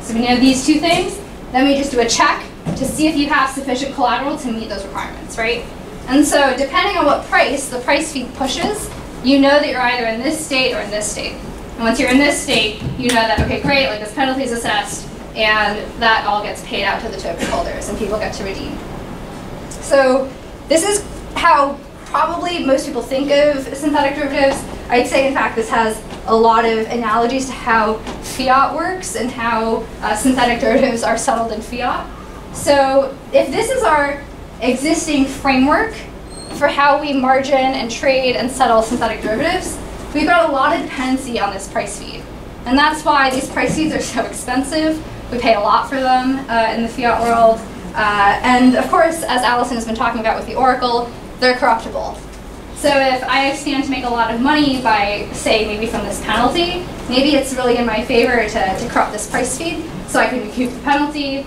So we know these two things, then we just do a check to see if you have sufficient collateral to meet those requirements, right? And so depending on what price the price feed pushes, you know that you're either in this state or in this state. And once you're in this state, you know that, okay, great, like this penalty is assessed, and that all gets paid out to the token holders, and people get to redeem. So this is how probably most people think of synthetic derivatives. I'd say, in fact, this has a lot of analogies to how fiat works and how uh, synthetic derivatives are settled in fiat. So if this is our existing framework for how we margin and trade and settle synthetic derivatives, we've got a lot of dependency on this price feed. And that's why these price feeds are so expensive. We pay a lot for them uh, in the fiat world. Uh, and of course, as Allison has been talking about with the Oracle, they're corruptible. So if I stand to make a lot of money by, say, maybe from this penalty, maybe it's really in my favor to, to corrupt this price feed so I can recoup the penalty,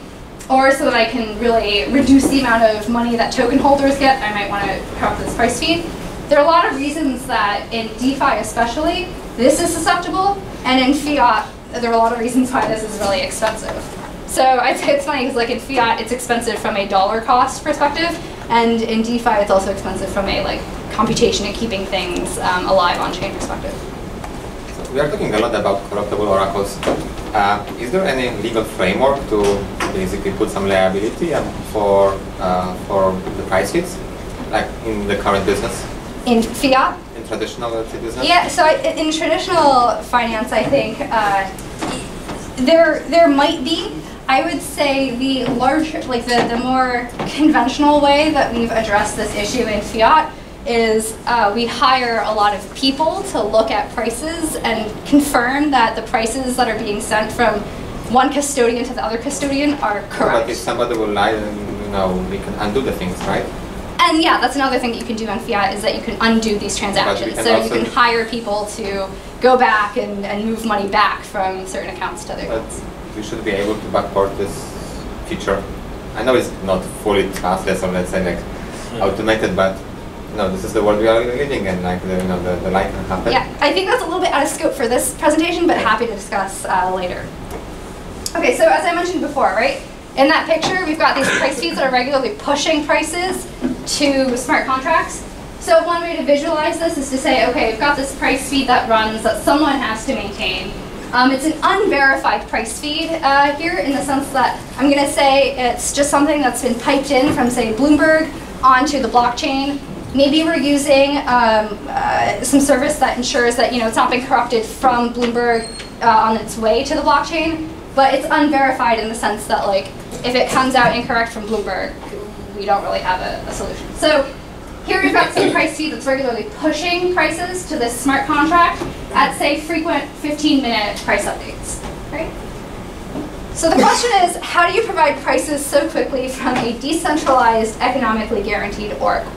or so that I can really reduce the amount of money that token holders get, I might want to crop this price feed. There are a lot of reasons that in DeFi especially, this is susceptible, and in fiat, there are a lot of reasons why this is really expensive. So I'd say it's funny because like in fiat, it's expensive from a dollar cost perspective, and in DeFi, it's also expensive from a like computation and keeping things um, alive on chain perspective. So we are talking a lot about corruptible oracles. Uh, is there any legal framework to basically put some liability for uh, for the price hits, like in the current business? In fiat? In traditional business? Yeah. So I, in traditional finance, I think uh, there there might be I would say the larger, like the, the more conventional way that we've addressed this issue in fiat is uh, we hire a lot of people to look at prices and confirm that the prices that are being sent from one custodian to the other custodian are correct. But if somebody will lie, then you know we can undo the things, right? And yeah, that's another thing that you can do on fiat is that you can undo these transactions. So you can hire people to go back and, and move money back from certain accounts to other accounts we should be able to backport this feature. I know it's not fully classless or let's say like yeah. automated, but no, this is the world we are living in. Like the, you know, the, the light can happen. Yeah, I think that's a little bit out of scope for this presentation, but happy to discuss uh, later. Okay, so as I mentioned before, right? In that picture, we've got these price feeds that are regularly pushing prices to smart contracts. So one way to visualize this is to say, okay, we've got this price feed that runs that someone has to maintain Um, it's an unverified price feed uh, here in the sense that I'm going to say it's just something that's been piped in from, say, Bloomberg onto the blockchain. Maybe we're using um, uh, some service that ensures that you know it's not been corrupted from Bloomberg uh, on its way to the blockchain, but it's unverified in the sense that like if it comes out incorrect from Bloomberg, we don't really have a, a solution. So here we've got some price feed that's regularly pushing prices to this smart contract at, say, frequent 15-minute price updates. Right? So the question is, how do you provide prices so quickly from a decentralized, economically guaranteed oracle?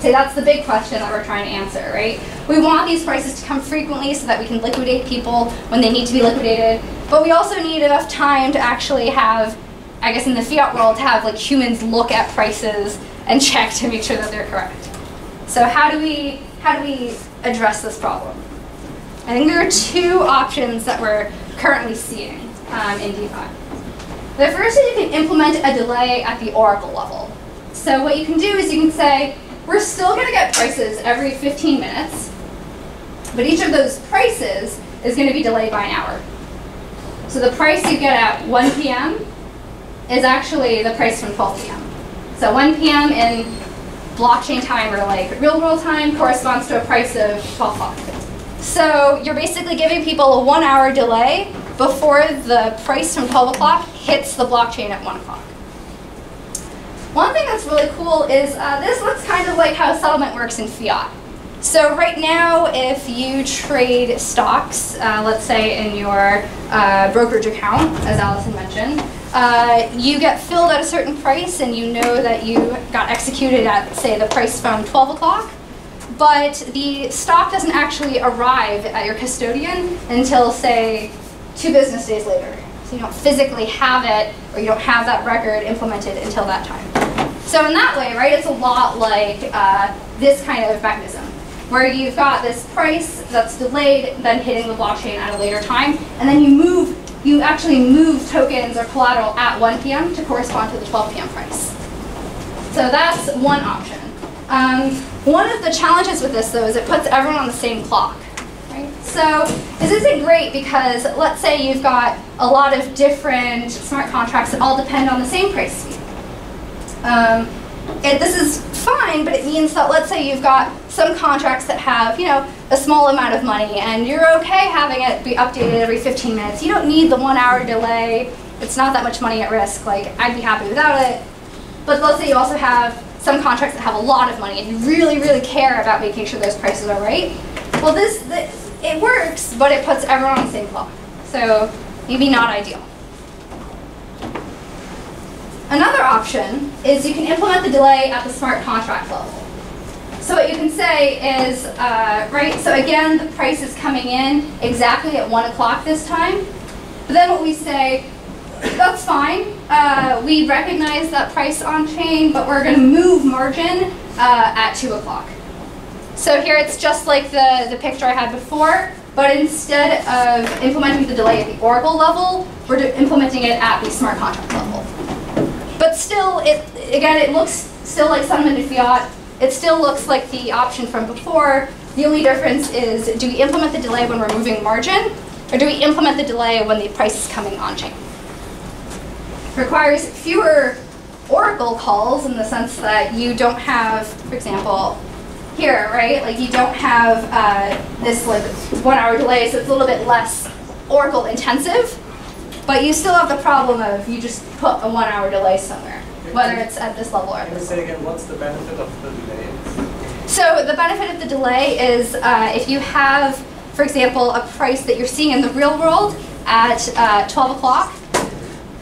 Say that's the big question that we're trying to answer, right? We want these prices to come frequently so that we can liquidate people when they need to be liquidated, but we also need enough time to actually have, I guess in the fiat world, to have like humans look at prices and check to make sure that they're correct. So how do we how do we address this problem? I think there are two options that we're currently seeing um, in DeFi. The first is you can implement a delay at the oracle level. So what you can do is you can say, we're still going to get prices every 15 minutes, but each of those prices is going to be delayed by an hour. So the price you get at 1 p.m. is actually the price from 12 p.m. So 1 p.m. in blockchain time or like real world time corresponds to a price of 12 o'clock. So you're basically giving people a one hour delay before the price from 12 o'clock hits the blockchain at 1 o'clock. One thing that's really cool is uh, this looks kind of like how settlement works in fiat. So right now, if you trade stocks, uh, let's say in your uh, brokerage account, as Allison mentioned, uh, you get filled at a certain price and you know that you got executed at, say, the price from 12 o'clock, but the stock doesn't actually arrive at your custodian until, say, two business days later. So you don't physically have it or you don't have that record implemented until that time. So in that way, right, it's a lot like uh, this kind of mechanism where you've got this price that's delayed, then hitting the blockchain at a later time, and then you move you actually move tokens or collateral at 1 p.m. to correspond to the 12 p.m. price. So that's one option. Um, one of the challenges with this, though, is it puts everyone on the same clock. So this isn't great because let's say you've got a lot of different smart contracts that all depend on the same price feed. Um, it, this is fine, but it means that let's say you've got some contracts that have, you know, a small amount of money and you're okay having it be updated every 15 minutes. You don't need the one hour delay. It's not that much money at risk. Like, I'd be happy without it. But let's say you also have some contracts that have a lot of money and you really, really care about making sure those prices are right. Well, this, this it works, but it puts everyone on the same clock. So maybe not ideal. Another option is you can implement the delay at the smart contract level. So what you can say is, uh, right, so again, the price is coming in exactly at 1 o'clock this time. But then what we say, that's fine. Uh, we recognize that price on chain, but we're going to move margin uh, at 2 o'clock. So here it's just like the, the picture I had before, but instead of implementing the delay at the Oracle level, we're implementing it at the smart contract level. But still, it again, it looks still like in fiat. It still looks like the option from before. The only difference is, do we implement the delay when we're moving margin, or do we implement the delay when the price is coming on-chain? Requires fewer Oracle calls in the sense that you don't have, for example, here, right? Like you don't have uh, this like one hour delay, so it's a little bit less Oracle intensive. But you still have the problem of you just put a one hour delay somewhere, whether it's at this level or at this say level. again, what's the benefit of the delay? So the benefit of the delay is uh, if you have, for example, a price that you're seeing in the real world at uh, 12 o'clock,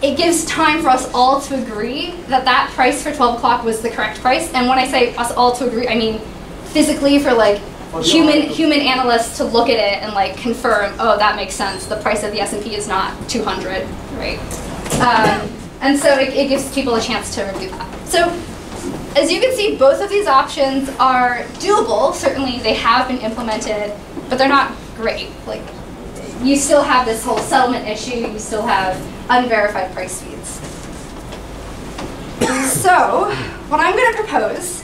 it gives time for us all to agree that that price for 12 o'clock was the correct price. And when I say us all to agree, I mean physically for like human human analysts to look at it and like confirm, oh, that makes sense. The price of the S&P is not 200, right? Um, and so it, it gives people a chance to review that. So as you can see, both of these options are doable. Certainly, they have been implemented, but they're not great. Like, you still have this whole settlement issue. You still have unverified price feeds. So, what I'm going to propose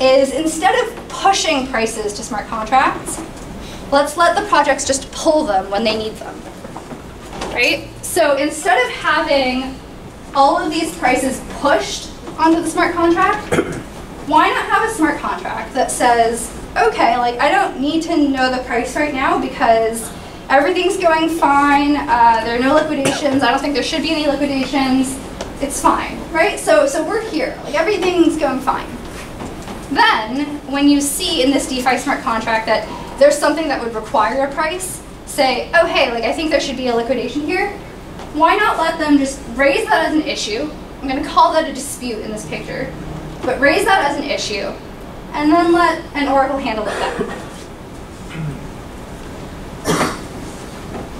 is instead of pushing prices to smart contracts, let's let the projects just pull them when they need them. Right? So instead of having all of these prices pushed onto the smart contract, why not have a smart contract that says, okay, like I don't need to know the price right now because everything's going fine, uh, there are no liquidations, I don't think there should be any liquidations, it's fine, right? So, so we're here, like everything's going fine. Then, when you see in this DeFi smart contract that there's something that would require a price, say, oh hey, like I think there should be a liquidation here, why not let them just raise that as an issue? I'm going to call that a dispute in this picture, but raise that as an issue, and then let an oracle handle it then.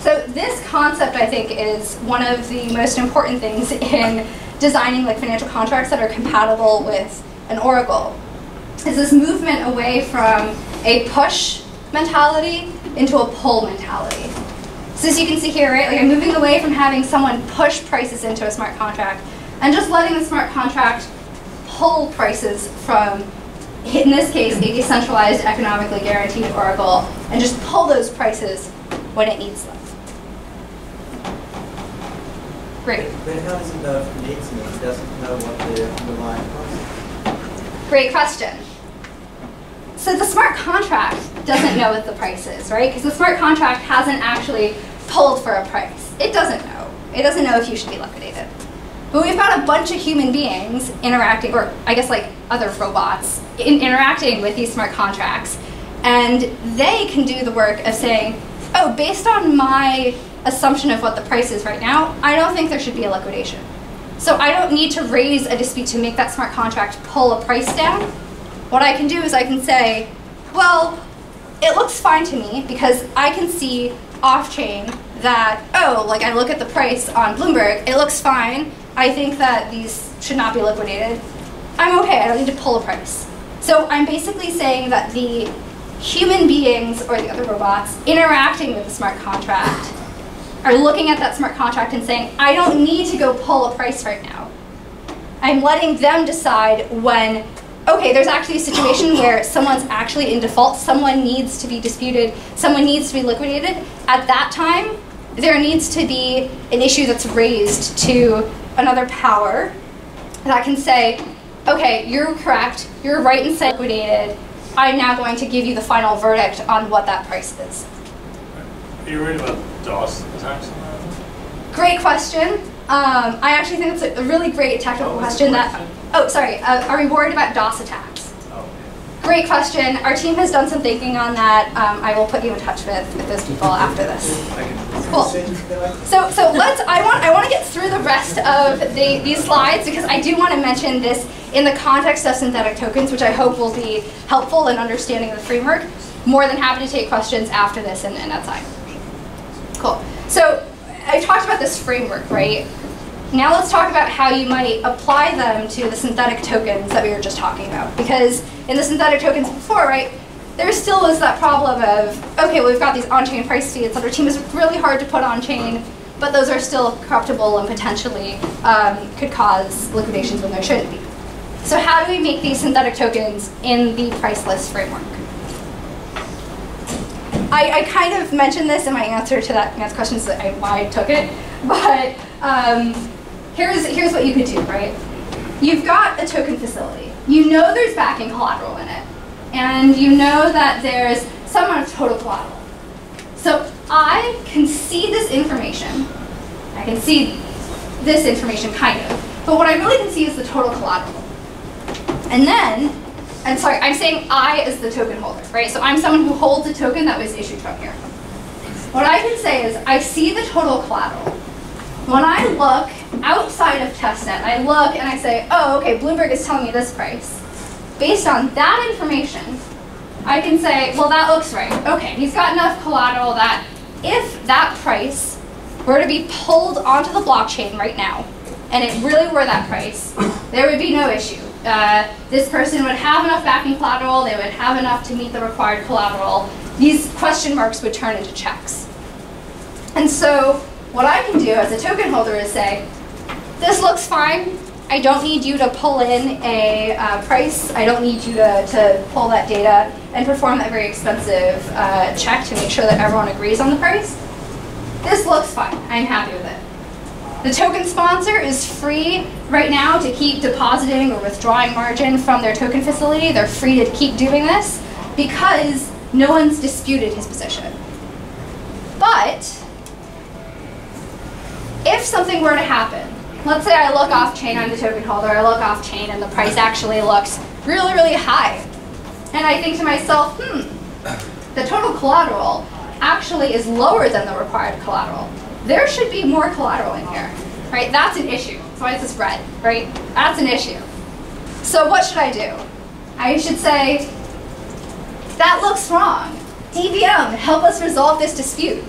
So this concept, I think, is one of the most important things in designing like financial contracts that are compatible with an oracle. Is this movement away from a push mentality into a pull mentality. So as you can see here, right, like I'm moving away from having someone push prices into a smart contract and just letting the smart contract pull prices from, in this case, a decentralized economically guaranteed oracle and just pull those prices when it needs them. Great. But how does it know if it needs them? It doesn't know what the underlying price Great question. So the smart contract doesn't know what the price is, right? Because the smart contract hasn't actually pulled for a price. It doesn't know. It doesn't know if you should be liquidated. But we've got a bunch of human beings interacting, or I guess like other robots, in interacting with these smart contracts. And they can do the work of saying, oh, based on my assumption of what the price is right now, I don't think there should be a liquidation. So I don't need to raise a dispute to make that smart contract pull a price down. What I can do is I can say, well, it looks fine to me because I can see off-chain that, oh, like I look at the price on Bloomberg, it looks fine. I think that these should not be liquidated. I'm okay, I don't need to pull a price. So I'm basically saying that the human beings or the other robots interacting with the smart contract are looking at that smart contract and saying, I don't need to go pull a price right now. I'm letting them decide when, okay, there's actually a situation where someone's actually in default, someone needs to be disputed, someone needs to be liquidated. At that time, there needs to be an issue that's raised to another power that can say, okay, you're correct, you're right in saying liquidated, I'm now going to give you the final verdict on what that price is. Are you worried about DOS attacks? Great question. Um, I actually think it's a really great technical question. That question. Oh, sorry. Uh, are we worried about DOS attacks? Oh, Great question. Our team has done some thinking on that. Um, I will put you in touch with, with those people after this. Cool. So, so let's. I want. I want to get through the rest of the, these slides because I do want to mention this in the context of synthetic tokens, which I hope will be helpful in understanding the framework. More than happy to take questions after this and, and outside. Cool. So I talked about this framework, right? Now let's talk about how you might apply them to the synthetic tokens that we were just talking about. Because in the synthetic tokens before, right, there still was that problem of, okay, well, we've got these on-chain price feeds that our team is really hard to put on-chain, but those are still corruptible and potentially um, could cause liquidations when there shouldn't be. So how do we make these synthetic tokens in the priceless framework? I, I kind of mentioned this in my answer to that next question, so I, why I took it. But um, here's, here's what you could do, right? You've got a token facility. You know there's backing collateral in it. And you know that there's some amount of total collateral. So I can see this information. I can see this information, kind of. But what I really can see is the total collateral. And then and sorry, I'm saying I as the token holder, right? So I'm someone who holds a token that was issued from here. What I can say is I see the total collateral. When I look outside of testnet, I look and I say, oh, okay, Bloomberg is telling me this price. Based on that information, I can say, well, that looks right. Okay, he's got enough collateral that if that price were to be pulled onto the blockchain right now, and it really were that price, there would be no issue. Uh, this person would have enough backing collateral, they would have enough to meet the required collateral. These question marks would turn into checks. And so what I can do as a token holder is say, this looks fine, I don't need you to pull in a uh, price. I don't need you to, to pull that data and perform that very expensive uh, check to make sure that everyone agrees on the price. This looks fine. I'm happy with it. The token sponsor is free right now to keep depositing or withdrawing margin from their token facility. They're free to keep doing this because no one's disputed his position. But if something were to happen, let's say I look off chain, I'm the token holder, I look off chain and the price actually looks really, really high. And I think to myself, hmm, the total collateral actually is lower than the required collateral. There should be more collateral in here, right? That's an issue. So why is this red, right? That's an issue. So what should I do? I should say, that looks wrong. DVM, help us resolve this dispute.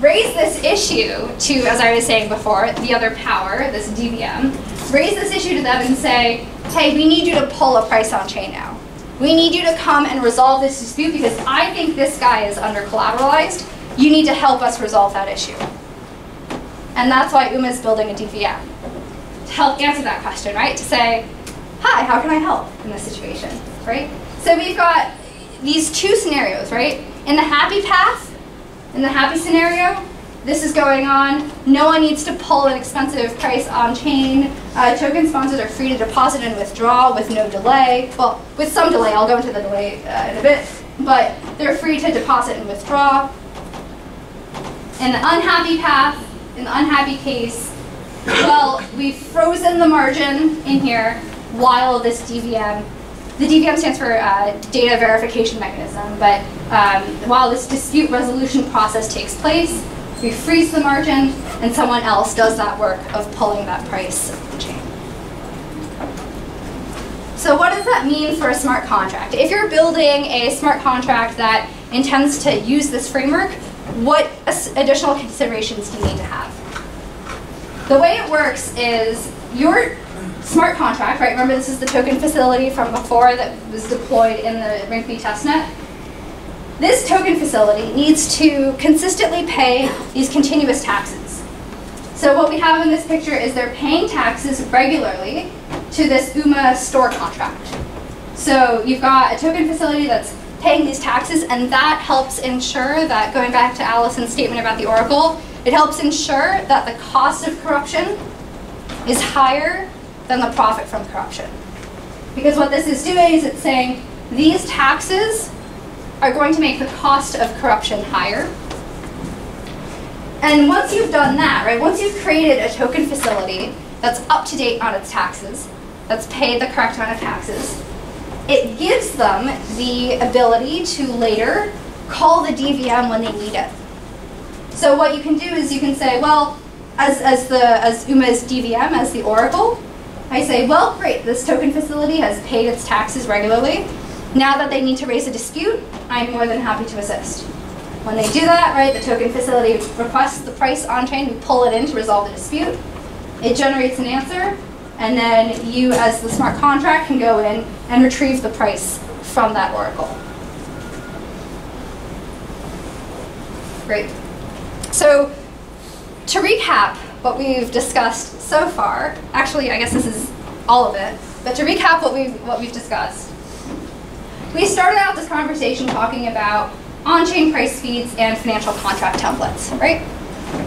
Raise this issue to, as I was saying before, the other power, this DVM. Raise this issue to them and say, hey, we need you to pull a price on chain now. We need you to come and resolve this dispute because I think this guy is under collateralized. You need to help us resolve that issue. And that's why UMA is building a DVM. To help answer that question, right? To say, hi, how can I help in this situation, right? So we've got these two scenarios, right? In the happy path, in the happy scenario, this is going on. No one needs to pull an expensive price on chain. Uh, token sponsors are free to deposit and withdraw with no delay. Well, with some delay, I'll go into the delay uh, in a bit, but they're free to deposit and withdraw. In the unhappy path, in the unhappy case, well, we've frozen the margin in here while this DVM the DVM stands for uh, Data Verification Mechanism, but um, while this dispute resolution process takes place, we freeze the margin, and someone else does that work of pulling that price of the chain. So what does that mean for a smart contract? If you're building a smart contract that intends to use this framework, what additional considerations do you need to have? The way it works is your smart contract, right? Remember this is the token facility from before that was deployed in the Rinkeby testnet. This token facility needs to consistently pay these continuous taxes. So what we have in this picture is they're paying taxes regularly to this UMA store contract. So you've got a token facility that's paying these taxes and that helps ensure that, going back to Allison's statement about the Oracle, it helps ensure that the cost of corruption is higher than the profit from corruption. Because what this is doing is it's saying these taxes are going to make the cost of corruption higher. And once you've done that, right, once you've created a token facility that's up to date on its taxes, that's paid the correct amount of taxes, it gives them the ability to later call the DVM when they need it. So what you can do is you can say, well, as, as, the, as UMA's DVM, as the Oracle, I say, well, great, this token facility has paid its taxes regularly. Now that they need to raise a dispute, I'm more than happy to assist. When they do that, right, the token facility requests the price on chain, we pull it in to resolve the dispute. It generates an answer, and then you, as the smart contract, can go in and retrieve the price from that oracle. Great. So to recap what we've discussed so far, actually, I guess this is all of it, but to recap what we've, what we've discussed, we started out this conversation talking about on-chain price feeds and financial contract templates, right?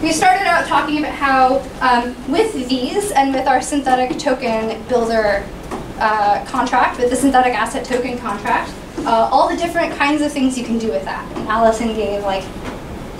We started out talking about how um, with these and with our synthetic token builder uh, contract, with the synthetic asset token contract, uh, all the different kinds of things you can do with that. And Allison gave like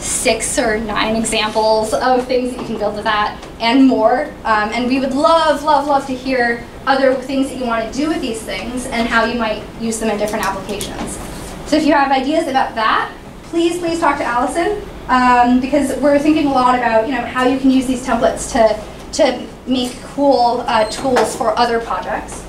six or nine examples of things that you can build with that and more. Um, and we would love, love, love to hear other things that you want to do with these things and how you might use them in different applications. So if you have ideas about that, please, please talk to Allison um, because we're thinking a lot about you know how you can use these templates to, to make cool uh, tools for other projects.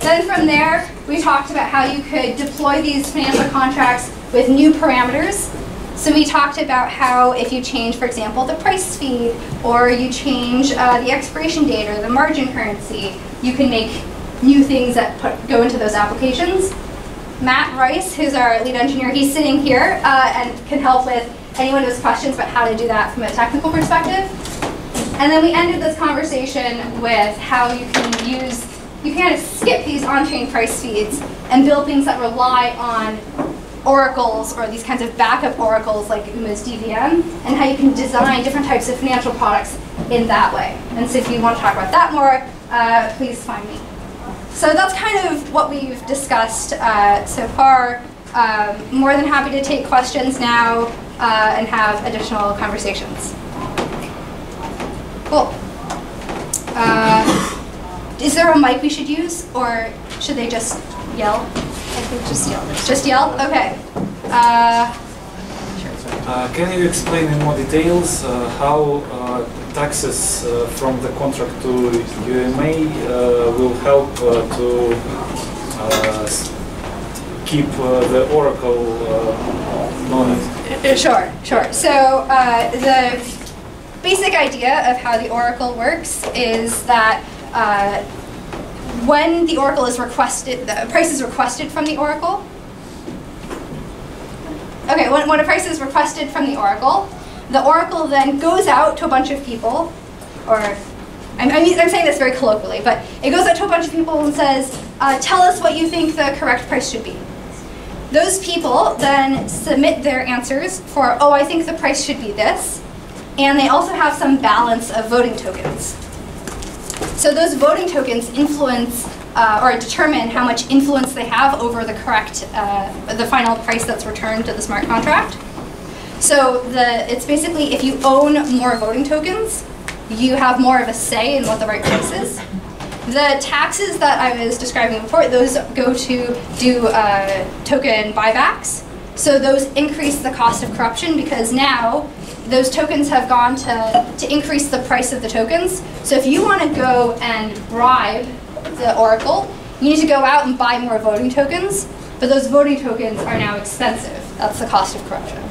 Then from there, we talked about how you could deploy these financial contracts with new parameters so we talked about how if you change, for example, the price feed, or you change uh, the expiration date or the margin currency, you can make new things that put, go into those applications. Matt Rice, who's our lead engineer, he's sitting here uh, and can help with anyone who has questions about how to do that from a technical perspective. And then we ended this conversation with how you can use, you can kind of skip these on-chain price feeds and build things that rely on oracles or these kinds of backup oracles like UMA's DVM and how you can design different types of financial products in that way. And so if you want to talk about that more, uh, please find me. So that's kind of what we've discussed uh, so far. Um, more than happy to take questions now uh, and have additional conversations. Cool. Uh, is there a mic we should use, or should they just yell? I think just yell. Just yell? Okay. Uh, Uh, Can you explain in more details uh, how uh, taxes uh, from the contract to UMA uh, will help uh, to uh, keep uh, the Oracle uh, non Sure, sure. So uh, the basic idea of how the Oracle works is that uh, when the Oracle is requested, the price is requested from the Oracle. Okay, when, when a price is requested from the Oracle, the Oracle then goes out to a bunch of people, or I'm, I'm saying this very colloquially, but it goes out to a bunch of people and says, uh, tell us what you think the correct price should be. Those people then submit their answers for, oh, I think the price should be this. And they also have some balance of voting tokens. So those voting tokens influence uh, or determine how much influence they have over the correct, uh, the final price that's returned to the smart contract. So the, it's basically if you own more voting tokens, you have more of a say in what the right price is. The taxes that I was describing before, those go to do uh, token buybacks. So those increase the cost of corruption because now those tokens have gone to, to increase the price of the tokens. So if you want to go and bribe the Oracle, you need to go out and buy more voting tokens, but those voting tokens are now expensive. That's the cost of corruption.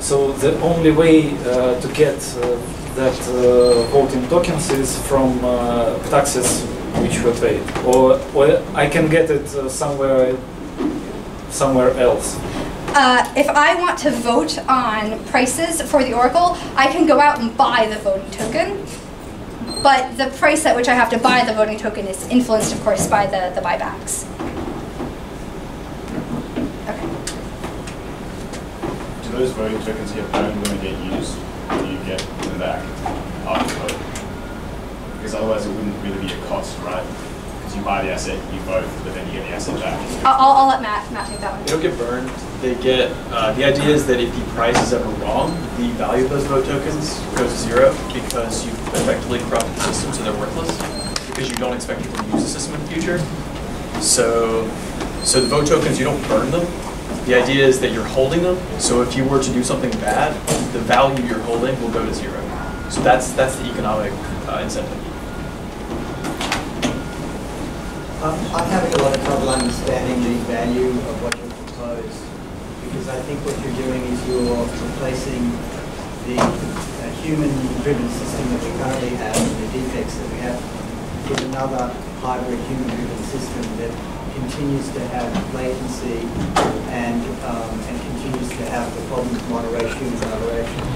So the only way uh, to get uh, that uh, voting tokens is from uh, taxes which were paid, or, or I can get it uh, somewhere somewhere else. Uh, if I want to vote on prices for the Oracle, I can go out and buy the voting token. But the price at which I have to buy the voting token is influenced, of course, by the, the buybacks. Okay. Do those voting tokens get burned when they get used? Or you get them back after vote? Because otherwise it wouldn't really be a cost, right? Because you buy the asset, you vote, but then you get the asset back. I'll, I'll, I'll let Matt, Matt take that one. They don't get burned. They get, uh, the idea is that if the price is ever wrong, the value of those vote tokens goes to zero because you effectively corrupted the system so they're worthless because you don't expect people to use the system in the future. So, so the vote tokens, you don't burn them. The idea is that you're holding them. So if you were to do something bad, the value you're holding will go to zero. So that's, that's the economic uh, incentive. I'm, I'm having a lot of trouble understanding the value of what you propose, because I think what you're doing is you're replacing the uh, human-driven system that we currently have, and the defects that we have, with another hybrid human-driven system that continues to have latency and, um, and continues to have the problems of moderation and moderation.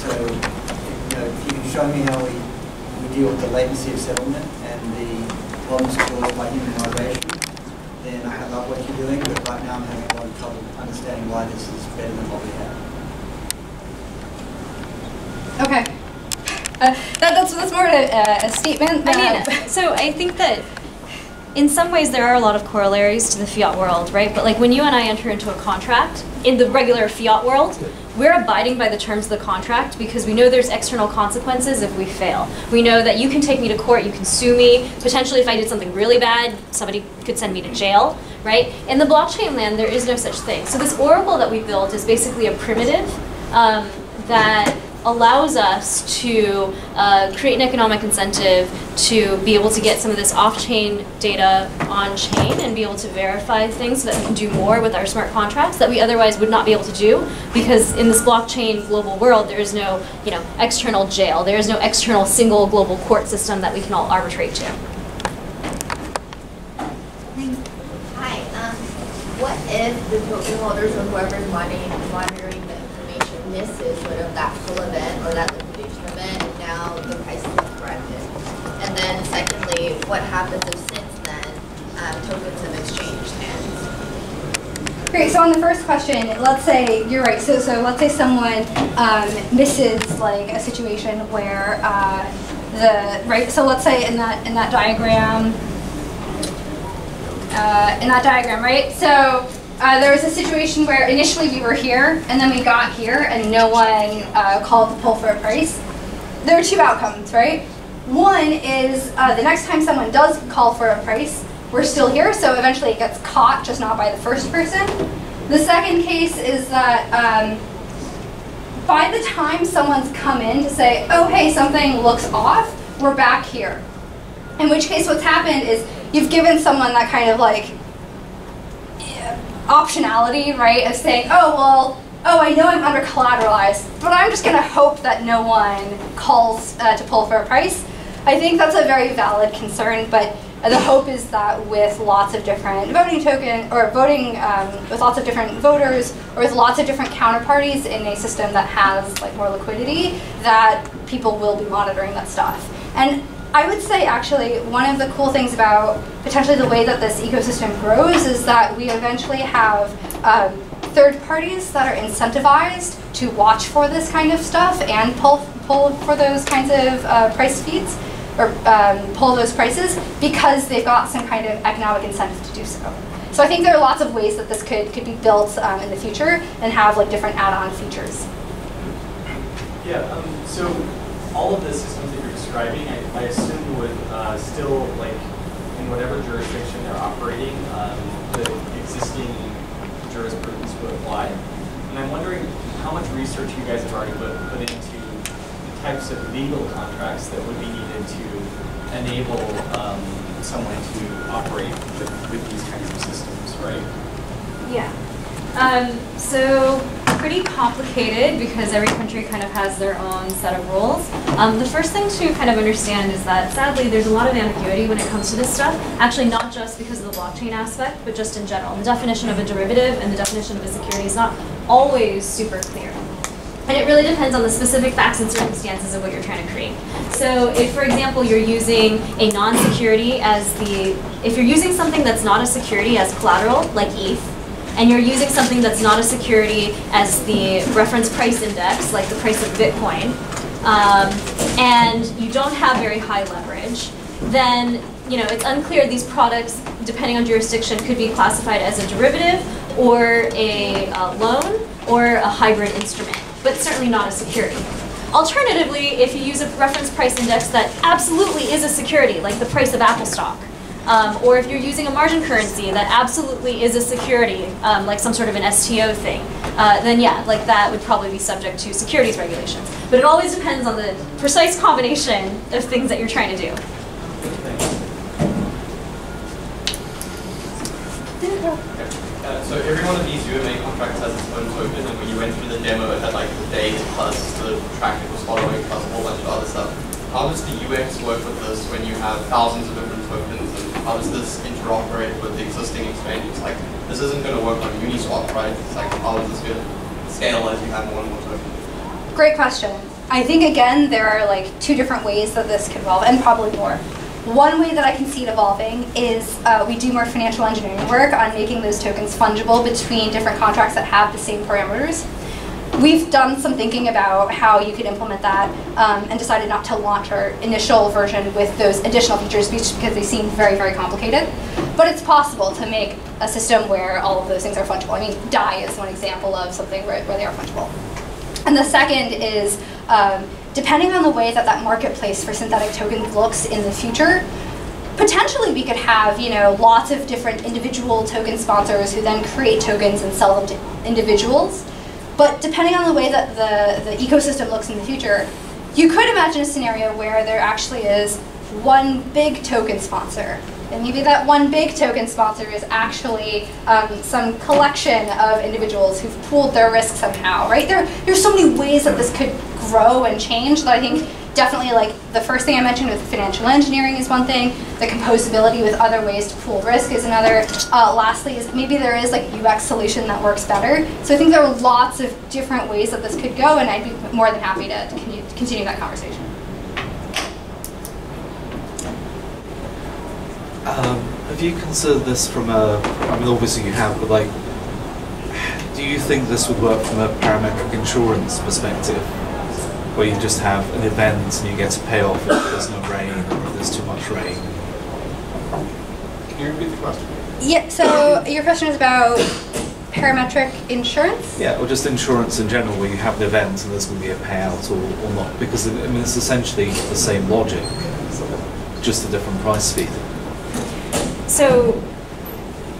So, you know, if you can show me how we, we deal with the latency of settlement and the problems caused by human moderation, then I love what you're doing, but right now I'm having a lot of trouble understanding why this is better than what we have. Okay. Uh, that, that's, that's more a, a statement. I mean, so I think that in some ways there are a lot of corollaries to the fiat world, right? But like when you and I enter into a contract in the regular fiat world, we're abiding by the terms of the contract because we know there's external consequences if we fail. We know that you can take me to court, you can sue me. Potentially, if I did something really bad, somebody could send me to jail, right? In the blockchain land, there is no such thing. So this oracle that we built is basically a primitive um, that allows us to uh, create an economic incentive to be able to get some of this off-chain data on-chain and be able to verify things so that we can do more with our smart contracts that we otherwise would not be able to do because in this blockchain global world there is no you know external jail. There is no external single global court system that we can all arbitrate to. Hi, um, what if the token holders or whoever's information sort of that full event or that liquidation event, and now the price is corrected? And then secondly, what happens if since then um, tokens have exchanged hands? Great. So on the first question, let's say you're right. So so let's say someone um, misses like a situation where uh, the right. So let's say in that in that diagram, uh, in that diagram, right? So uh, there was a situation where initially we were here, and then we got here, and no one uh, called to pull for a price. There are two outcomes, right? One is uh, the next time someone does call for a price, we're still here, so eventually it gets caught, just not by the first person. The second case is that um, by the time someone's come in to say, oh, hey, something looks off, we're back here. In which case, what's happened is you've given someone that kind of like optionality, right, of saying, oh, well, oh, I know I'm under collateralized, but I'm just going to hope that no one calls uh, to pull for a price. I think that's a very valid concern, but the hope is that with lots of different voting token or voting um, with lots of different voters or with lots of different counterparties in a system that has like more liquidity, that people will be monitoring that stuff. And I would say actually one of the cool things about potentially the way that this ecosystem grows is that we eventually have um, third parties that are incentivized to watch for this kind of stuff and pull, pull for those kinds of uh, price feeds or um, pull those prices because they've got some kind of economic incentive to do so. So I think there are lots of ways that this could, could be built um, in the future and have like different add-on features. Yeah, um, so all of systems that you're describing, I, I assume would uh, still, like, in whatever jurisdiction they're operating, um, the existing jurisprudence would apply. And I'm wondering how much research you guys have already put, put into the types of legal contracts that would be needed to enable um, someone to operate with, with these kinds of systems, right? Yeah. Um, so pretty complicated because every country kind of has their own set of rules. Um, the first thing to kind of understand is that sadly there's a lot of ambiguity when it comes to this stuff. Actually, not just because of the blockchain aspect, but just in general. The definition of a derivative and the definition of a security is not always super clear. And it really depends on the specific facts and circumstances of what you're trying to create. So if, for example, you're using a non-security as the, if you're using something that's not a security as collateral, like ETH, and you're using something that's not a security as the reference price index, like the price of Bitcoin, um, and you don't have very high leverage, then you know it's unclear these products, depending on jurisdiction, could be classified as a derivative or a uh, loan or a hybrid instrument, but certainly not a security. Alternatively, if you use a reference price index that absolutely is a security, like the price of Apple stock, um, or if you're using a margin currency that absolutely is a security, um, like some sort of an STO thing, uh, then yeah, like that would probably be subject to securities regulations. But it always depends on the precise combination of things that you're trying to do. Uh, so every one of these UMA contracts has its own token, and when you went through the demo, it had like the date plus the track it was following plus a whole bunch of other stuff. How does the UX work with this when you have thousands of different tokens, how does this interoperate with the existing exchanges? Like, this isn't going to work on Uniswap, right? It's like, how is this going to scale as you have more and more tokens? Great question. I think again there are like two different ways that this could evolve, and probably more. One way that I can see it evolving is uh, we do more financial engineering work on making those tokens fungible between different contracts that have the same parameters. We've done some thinking about how you could implement that um, and decided not to launch our initial version with those additional features because they seem very, very complicated. But it's possible to make a system where all of those things are fungible. I mean, DAI is one example of something where, where they are fungible. And the second is um, depending on the way that that marketplace for synthetic tokens looks in the future, potentially we could have you know lots of different individual token sponsors who then create tokens and sell them to individuals. But depending on the way that the, the ecosystem looks in the future, you could imagine a scenario where there actually is one big token sponsor. And maybe that one big token sponsor is actually um, some collection of individuals who've pooled their risk somehow, right? There, there's so many ways that this could grow and change that I think definitely like the first thing I mentioned with financial engineering is one thing. The composability with other ways to pool risk is another. Uh, lastly, is maybe there is like UX solution that works better. So I think there are lots of different ways that this could go, and I'd be more than happy to continue that conversation. Um, have you considered this from a, I mean obviously you have, but like, do you think this would work from a parametric insurance perspective? Where you just have an event and you get to pay off if there's no rain or if there's too much rain? Can you repeat the question? Yeah, so your question is about parametric insurance? Yeah, or just insurance in general where you have an event and there's going to be a payout or, or not. Because I mean it's essentially the same logic, just a different price feed. So,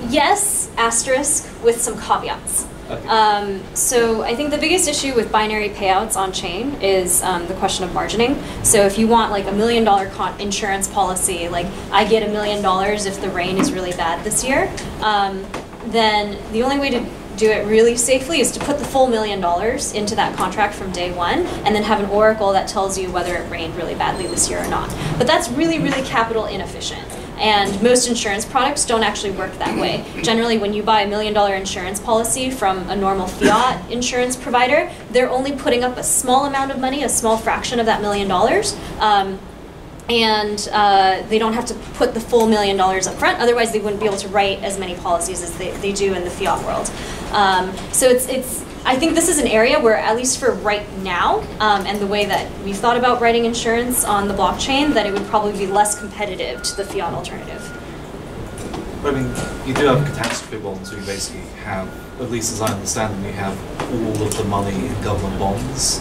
yes, asterisk with some caveats. Okay. Um, so I think the biggest issue with binary payouts on chain is um, the question of margining. So if you want like a million dollar insurance policy, like I get a million dollars if the rain is really bad this year, um, then the only way to do it really safely is to put the full million dollars into that contract from day one and then have an oracle that tells you whether it rained really badly this year or not. But that's really, really capital inefficient. And most insurance products don't actually work that way. Generally, when you buy a million dollar insurance policy from a normal fiat insurance provider, they're only putting up a small amount of money, a small fraction of that million dollars. Um, and uh, they don't have to put the full million dollars up front. Otherwise, they wouldn't be able to write as many policies as they, they do in the fiat world. Um, so it's, it's I think this is an area where, at least for right now, um, and the way that we've thought about writing insurance on the blockchain, that it would probably be less competitive to the fiat alternative. I mean, you do have catastrophe bonds where you basically have, at least as I understand them, you have all of the money in government bonds.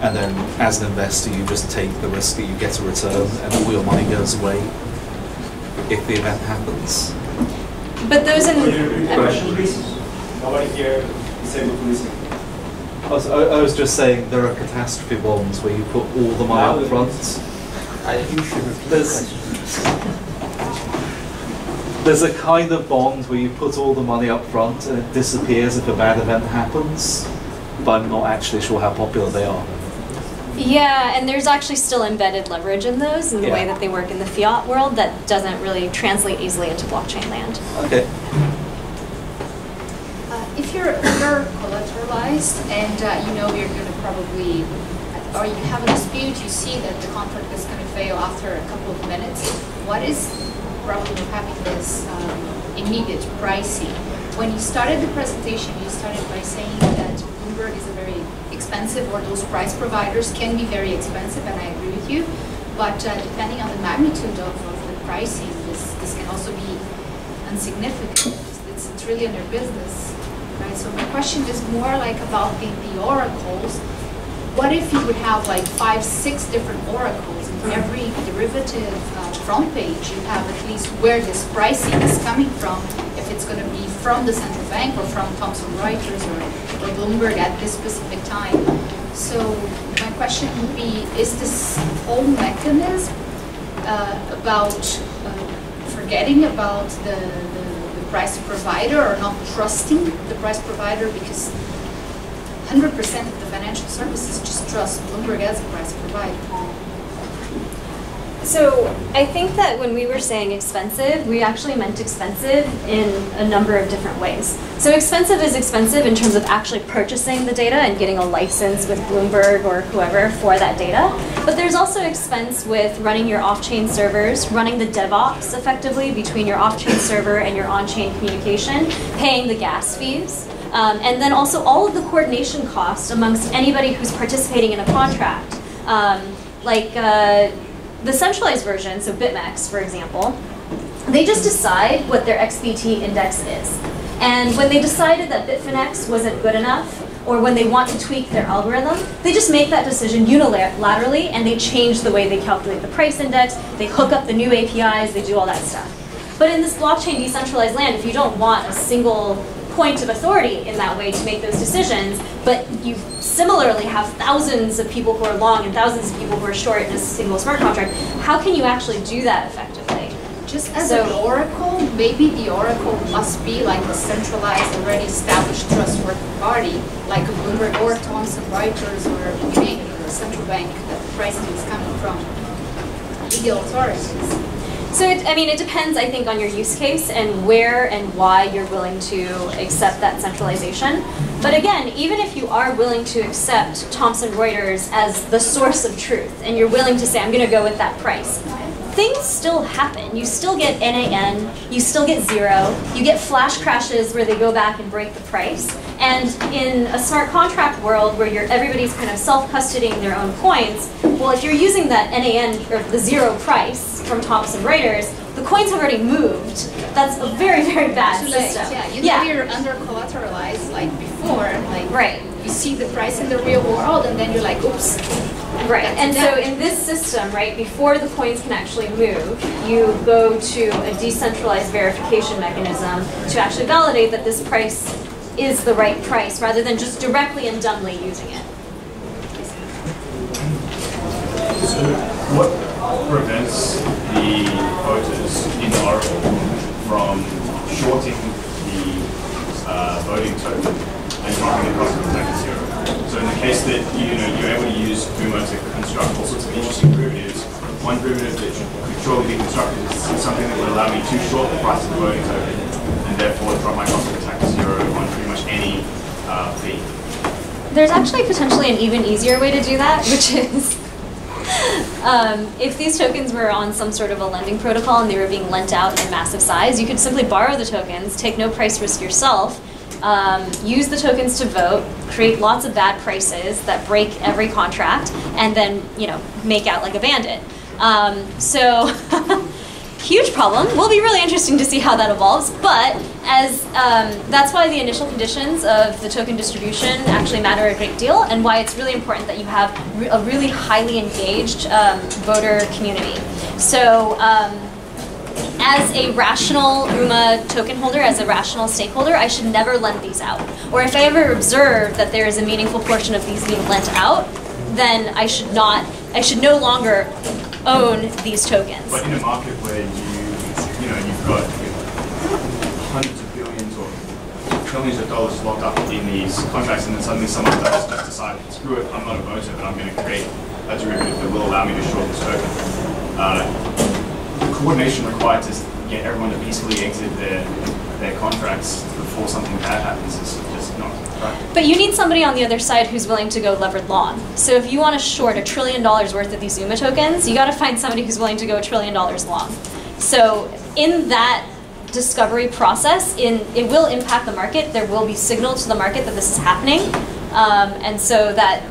And then, as an investor, you just take the risk that you get a return, and all your money goes away if the event happens. But those in. Question, please. Nobody here able to listen. I was, I was just saying there are catastrophe bonds where you put all the money up front. There's, there's a kind of bond where you put all the money up front and it disappears if a bad event happens, but I'm not actually sure how popular they are. Yeah, and there's actually still embedded leverage in those in the Yeah. way that they work in the fiat world that doesn't really translate easily into blockchain land. Okay. You're collateralized and uh, you know you're going to probably, or you have a dispute, you see that the contract is going to fail after a couple of minutes, what is the problem of having this um, immediate pricing? When you started the presentation, you started by saying that Bloomberg is a very expensive, or those price providers can be very expensive, and I agree with you. But uh, depending on the magnitude of, of the pricing, this, this can also be insignificant. It's, really in business So my question is more like about the, the oracles. What if you would have like five, six different oracles in every derivative uh, front page? You have at least where this pricing is coming from, if it's going to be from the central bank or from Thomson Reuters or, or Bloomberg at this specific time. So my question would be, is this whole mechanism uh, about uh, forgetting about the, the price provider or not trusting the price provider because 100% of the financial services just trust Bloomberg as a price provider. So I think that when we were saying expensive, we actually meant expensive in a number of different ways. So expensive is expensive in terms of actually purchasing the data and getting a license with Bloomberg or whoever for that data. But there's also expense with running your off-chain servers, running the DevOps effectively between your off-chain server and your on-chain communication, paying the gas fees. Um, and then also all of the coordination costs amongst anybody who's participating in a contract. Um, like uh, the centralized version, so BitMEX, for example, they just decide what their XBT index is. And when they decided that Bitfinex wasn't good enough, or when they want to tweak their algorithm, they just make that decision unilaterally and they change the way they calculate the price index, they hook up the new APIs, they do all that stuff. But in this blockchain decentralized land, if you don't want a single point of authority in that way to make those decisions, but you similarly have thousands of people who are long and thousands of people who are short in a single smart contract, how can you actually do that effectively? Just as So- an oracle, maybe the oracle must be like a centralized, already established trustworthy party, like a Bloomberg or Thomson Reuters or you name it, or a central bank that the pricing is coming from legal authorities. So, it, I mean, it depends, I think, on your use case and where and why you're willing to accept that centralization. But again, even if you are willing to accept Thomson Reuters as the source of truth and you're willing to say, I'm going to go with that price, things still happen. You still get NAN, you still get zero, you get flash crashes where they go back and break the price. And in a smart contract world where you're, everybody's kind of self-custodying their own coins, well, if you're using that NAN or the zero price from Thomson Reuters, the coins have already moved. That's a very, very bad Too late, system. yeah. You know you're under collateralized like before, like Right. you see the price in the real world and then you're like, oops. Right, That's and so in this system, right, before the coins can actually move, you go to a decentralized verification mechanism to actually validate that this price is the right price, rather than just directly and dumbly using it. So what prevents the voters in Oracle from shorting the uh, voting token and dropping the cost of attack to zero? So in the case that you know you're able to use UMA to construct all sorts of interesting derivatives, one derivative that could surely be constructed is something that would allow me to short the price of the voting token and therefore drop my cost of attack to zero on pretty much any uh, fee. There's actually potentially an even easier way to do that, which is um, if these tokens were on some sort of a lending protocol and they were being lent out in massive size, you could simply borrow the tokens, take no price risk yourself, um, use the tokens to vote, create lots of bad prices that break every contract, and then you know make out like a bandit. Um, so. huge problem. Will be really interesting to see how that evolves. But as um, that's why the initial conditions of the token distribution actually matter a great deal, and why it's really important that you have re- a really highly engaged um, voter community. So. As a rational UMA token holder, as a rational stakeholder, I should never lend these out. Or if I ever observe that there is a meaningful portion of these being lent out, then I should not, I should no longer own these tokens. But in a market where you, you know, you've got hundreds of billions or trillions of dollars locked up in these contracts, and then suddenly someone does just decide, screw it, I'm not a voter, but I'm going to create a derivative that will allow me to short this token. Uh, coordination required to get everyone to peacefully exit their their contracts before something bad happens is just not practical. But you need somebody on the other side who's willing to go levered long. So if you want to short a trillion dollars worth of these UMA tokens, you got to find somebody who's willing to go a trillion dollars long. So in that discovery process, in it will impact the market. There will be signal to the market that this is happening, um, and so that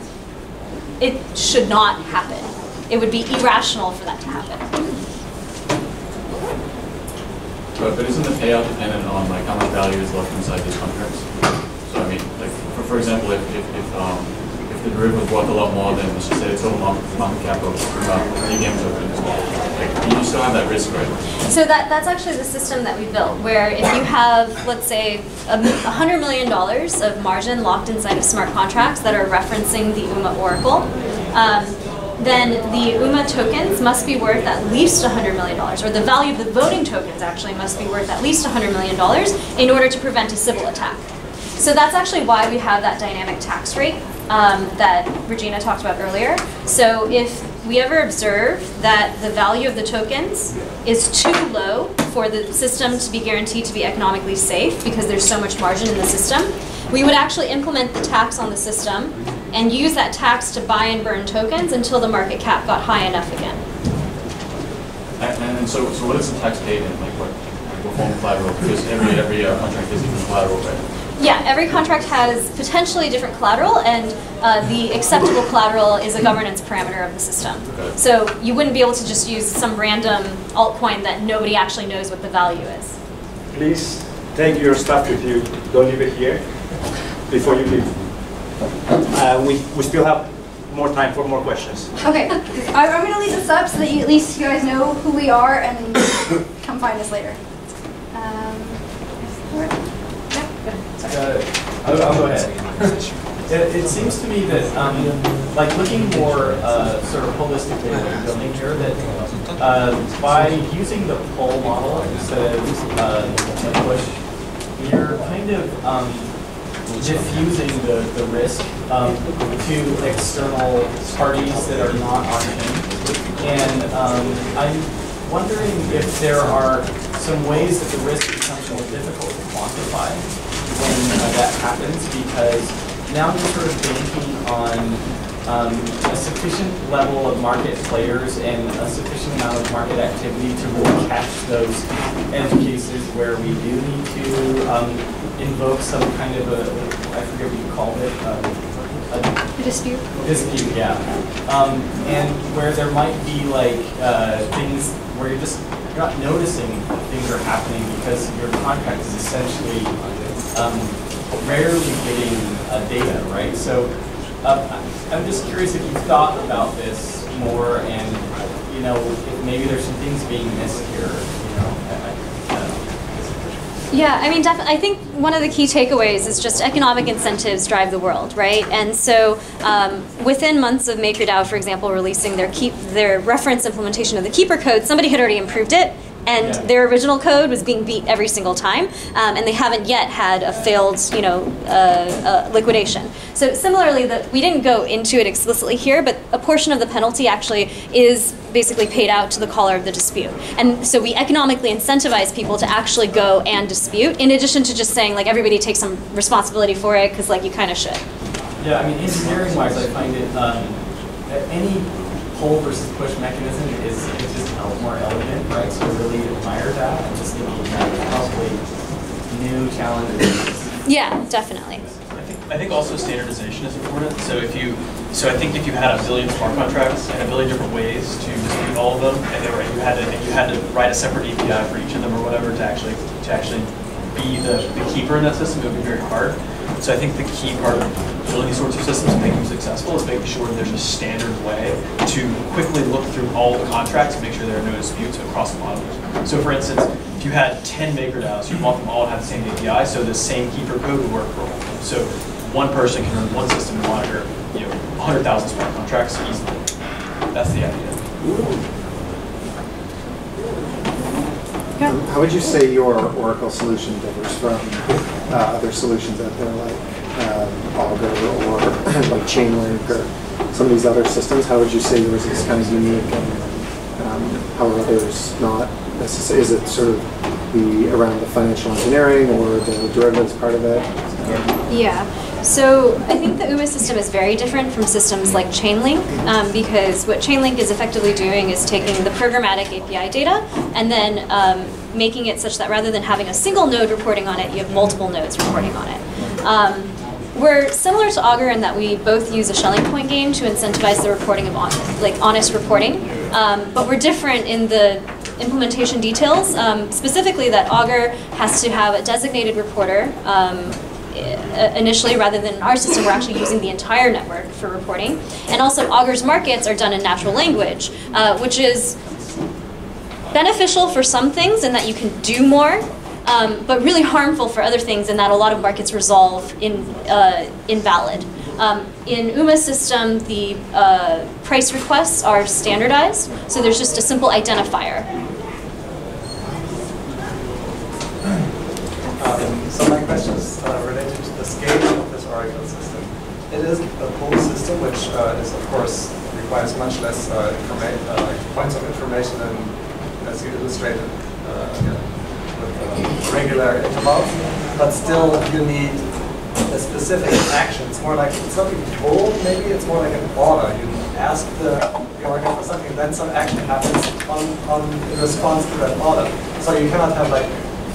it should not happen. It would be irrational for that to happen. But, but isn't the payout dependent on like how much value is left inside these contracts? So I mean, like for, for example, if, if, if, um, if the derivative was worth a lot more than let's just say the total market, cap of uh, EVM tokens, like you still have that risk, right? So that, that's actually the system that we built, where if you have, let's say, a hundred million dollars of margin locked inside of smart contracts that are referencing the UMA Oracle, um, then the UMA tokens must be worth at least $100 million, or the value of the voting tokens actually must be worth at least $100 million in order to prevent a Sybil attack. So that's actually why we have that dynamic tax rate um, that Regina talked about earlier. So if we ever observe that the value of the tokens is too low for the system to be guaranteed to be economically safe because there's so much margin in the system, we would actually implement the tax on the system and use that tax to buy and burn tokens until the market cap got high enough again. And, and, and so, so what is the tax paid in? Like what, like what form of collateral? Because every every uh, contract is different collateral, right? Yeah, every contract has potentially different collateral, and uh, the acceptable collateral is a governance parameter of the system. Okay. So you wouldn't be able to just use some random altcoin that nobody actually knows what the value is. Please take your stuff with you. Don't leave it here before you leave. Uh, we, we still have more time for more questions. Okay, I- I'm gonna leave this up so that you, at least you guys know who we are and come find us later. Um, Uh, I'll, I'll go ahead. It, it seems to me that, um, like looking more uh, sort of holistically at what you're building here, that uh, by using the pull model instead of uh, the push, you're kind of um, diffusing the, the risk um, to external parties that are not on chain. And um, I'm wondering if there are some ways that the risk becomes more difficult to quantify when uh, that happens because now you're sort of banking on um, a sufficient level of market players and a sufficient amount of market activity to really catch those edge cases where we do need to um, invoke some kind of a, I forget what you called it, um, a dispute. Dispute, yeah. Um, and where there might be like uh, things where you're just you're not noticing things are happening because your contract is essentially um, rarely getting uh, data, right? So uh, I'm just curious if you've thought about this more and, you know, if maybe there's some things being missed here, you know. Yeah, I mean, definitely. I think one of the key takeaways is just economic incentives drive the world, right? And so, um, within months of MakerDAO, for example, releasing their keep their reference implementation of the Keeper code, somebody had already improved it, and yeah. their original code was being beat every single time, um, and they haven't yet had a failed, you know, uh, uh, liquidation. So similarly, that we didn't go into it explicitly here, but a portion of the penalty actually is basically paid out to the caller of the dispute, and so we economically incentivize people to actually go and dispute, in addition to just saying like everybody take some responsibility for it because like you kind of should. Yeah, I mean, engineering-wise, I find it um, any pull versus push mechanism is, is just more elegant, right? So I really admire that. I'm just thinking that probably new challenges. Yeah, definitely. I think, I think also standardization is important. So if you, so I think if you had a billion smart contracts and a billion different ways to distribute all of them, and they were, you had to, you had to write a separate API for each of them or whatever to actually, to actually be the, the keeper in that system, it would be very hard. So I think the key part of building these sorts of systems and making them successful is making sure there's a standard way to quickly look through all the contracts and make sure there are no disputes across the model. So for instance, if you had 10 MakerDAOs, you want them all to have the same API, so the same keeper code would work for all of them. So one person can run one system and monitor you know, 100,000 smart contracts easily. That's the idea. How would you say your Oracle solution differs from uh, other solutions out there like um, Augur or like Chainlink or some of these other systems? How would you say yours is kind of unique and um, how are others not necessarily? Is it sort of the around the financial engineering or the derivatives part of it? Yeah. So I think the UMA system is very different from systems like Chainlink um, because what Chainlink is effectively doing is taking the programmatic API data and then um, making it such that rather than having a single node reporting on it, you have multiple nodes reporting on it. Um, we're similar to Augur in that we both use a Schelling point game to incentivize the reporting of on, like honest reporting, um, but we're different in the implementation details. Um, specifically, that Augur has to have a designated reporter um, initially rather than in our system we're actually using the entire network for reporting. And also augur's markets are done in natural language uh, which is beneficial for some things in that you can do more um, but really harmful for other things in that a lot of markets resolve in uh, invalid. Um, in UMA's system, the uh, price requests are standardized, so there's just a simple identifier. Um, so my question uh, related to the scale of this Oracle system. It is a pool system, which uh, is of course requires much less uh, uh points of information than as you illustrated uh, with regular intervals. But still, you need a specific action. It's more like it's not. Maybe it's more like an order. You ask the, the Oracle for something, then some action happens on, on in response to that order. So you cannot have like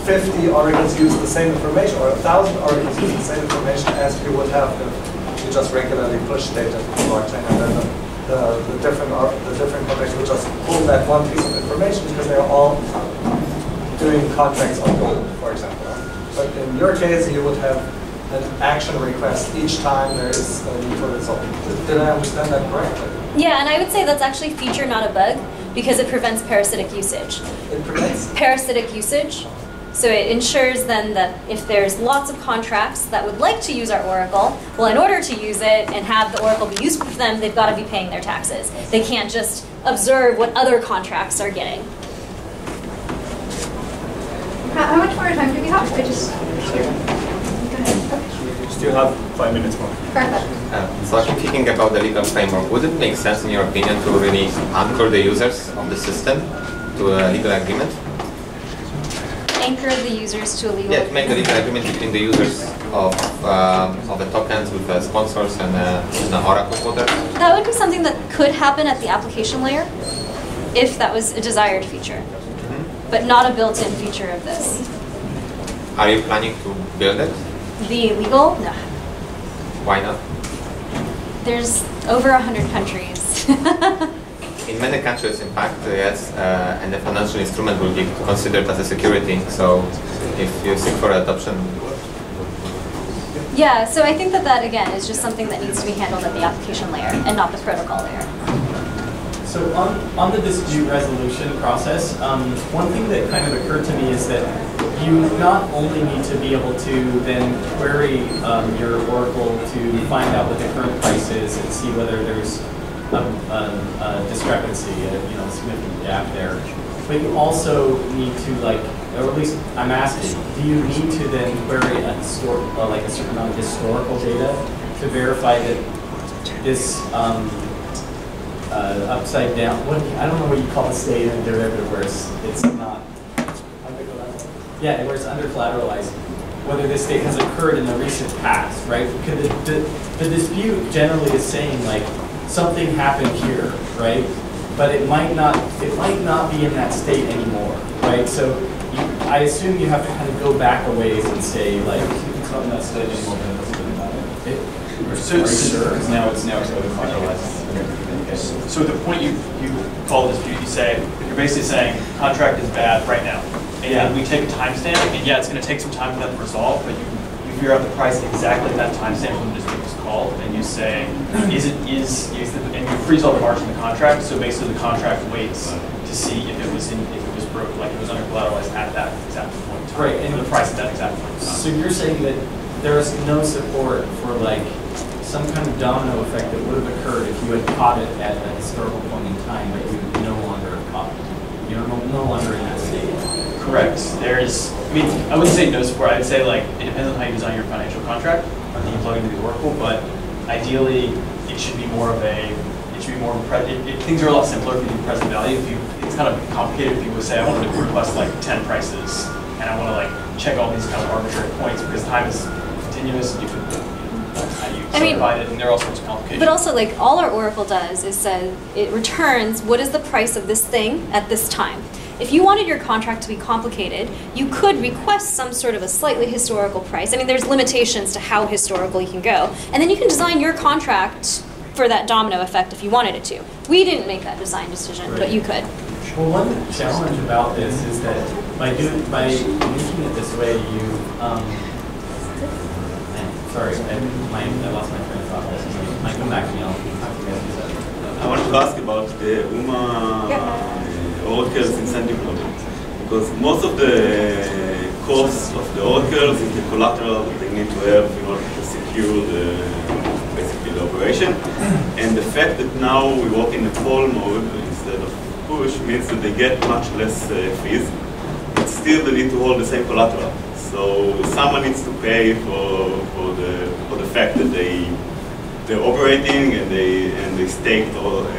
50 oracles use the same information, or 1,000 oracles use the same information as you would have if you just regularly push data to the blockchain, and then the, the, the different uh, the different contracts would just pull that one piece of information because they are all doing contracts on gold, for example. But in your case, you would have an action request each time there is a need for result. Did I understand that correctly? Yeah, and I would say that's actually a feature, not a bug, because it prevents parasitic usage. It prevents? Parasitic usage. So it ensures then that if there's lots of contracts that would like to use our Oracle, well, in order to use it and have the Oracle be useful for them, they've got to be paying their taxes. They can't just observe what other contracts are getting. How, how much more time do we have? I just. Still have five minutes more. Perfect. Uh, so actually thinking about the legal framework, would it make sense in your opinion to really anchor the users of the system to a legal agreement? Anchor the users to a legal Yeah, to make a legal agreement between the users of, um, of the tokens with the sponsors and, uh, and the Oracle holders. That would be something that could happen at the application layer if that was a desired feature, but not a built-in feature of this. Are you planning to build it? The legal, no. Why not? There's over 100 countries. In many countries, in fact, yes, uh, and the financial instrument will be considered as a security. So if you seek for adoption, yeah, so I think that that, again, is just something that needs to be handled at the application layer and not the protocol layer. So on, on the dispute resolution process, um, one thing that kind of occurred to me is that you not only need to be able to then query um, your Oracle to find out what the current price is and see whether there's a, a, a discrepancy, a you know, significant gap there. But you also need to like, or at least I'm asking, do you need to then query a histor- uh, like a certain amount of historical data to verify that this um, uh, upside down. What I don't know what you call a state in a derivative where it's, it's not. Yeah, where it's under collateralized. Whether this state has occurred in the recent past, right? Because the, the, the dispute generally is saying like something happened here, right? But it might not it might not be in that state anymore, right? So you, I assume you have to kind of go back a ways and say like it's not in that state anymore, but it doesn't really matter. It, So, are you sure? Because now it's now over collateralized. So the point you, you call dispute, you say, you're basically saying contract is bad right now. And Yeah. we take a timestamp, and yeah, it's gonna take some time for that to resolve, but you, you figure out the price exactly at that timestamp when the dispute was called, and you say, is it, is, is, the- and you freeze all the marks in the contract, so basically the contract waits to see if it was in, if it was broke, like it was under collateralized at that exact point. Right, and the price at that exact point. So you're saying that there is no support for like some kind of domino effect that would have occurred if you had caught it at a historical point in time, but you no longer caught it. You're no, longer in that. Correct. There's, I mean, I wouldn't say no support. I'd say like it depends on how you design your financial contract or how you plug into the Oracle. But ideally, it should be more of a, it should be more of a. It, it, things are a lot simpler if you do present value. If you, it's kind of complicated if you would say I wanted to request like ten prices and I want to like check all these kind of arbitrary points because time is continuous and you could. How do you I mean- subdivide it, and there are all sorts of complications. But also, like, all our Oracle does is says it returns what is the price of this thing at this time. If you wanted your contract to be complicated, you could request some sort of a slightly historical price. I mean, there's limitations to how historical you can go. And then you can design your contract for that domino effect if you wanted it to. We didn't make that design decision, but you could. Well, one challenge about this is that by doing by making it this way, you um, man, sorry, I, my, I lost my train of thought. This might come back to me. I'll talk to you guys in a second. I wanted to ask about the UMA uh, Oracle's incentive model. Because most of the costs of the Oracles is the collateral that they need to have in order to secure the, basically the operation. And the fact that now we work in a pull mode instead of push means that they get much less uh, fees, but still they need to hold the same collateral. So someone needs to pay for, for, the, for the fact that they they're operating and they and they staked all uh,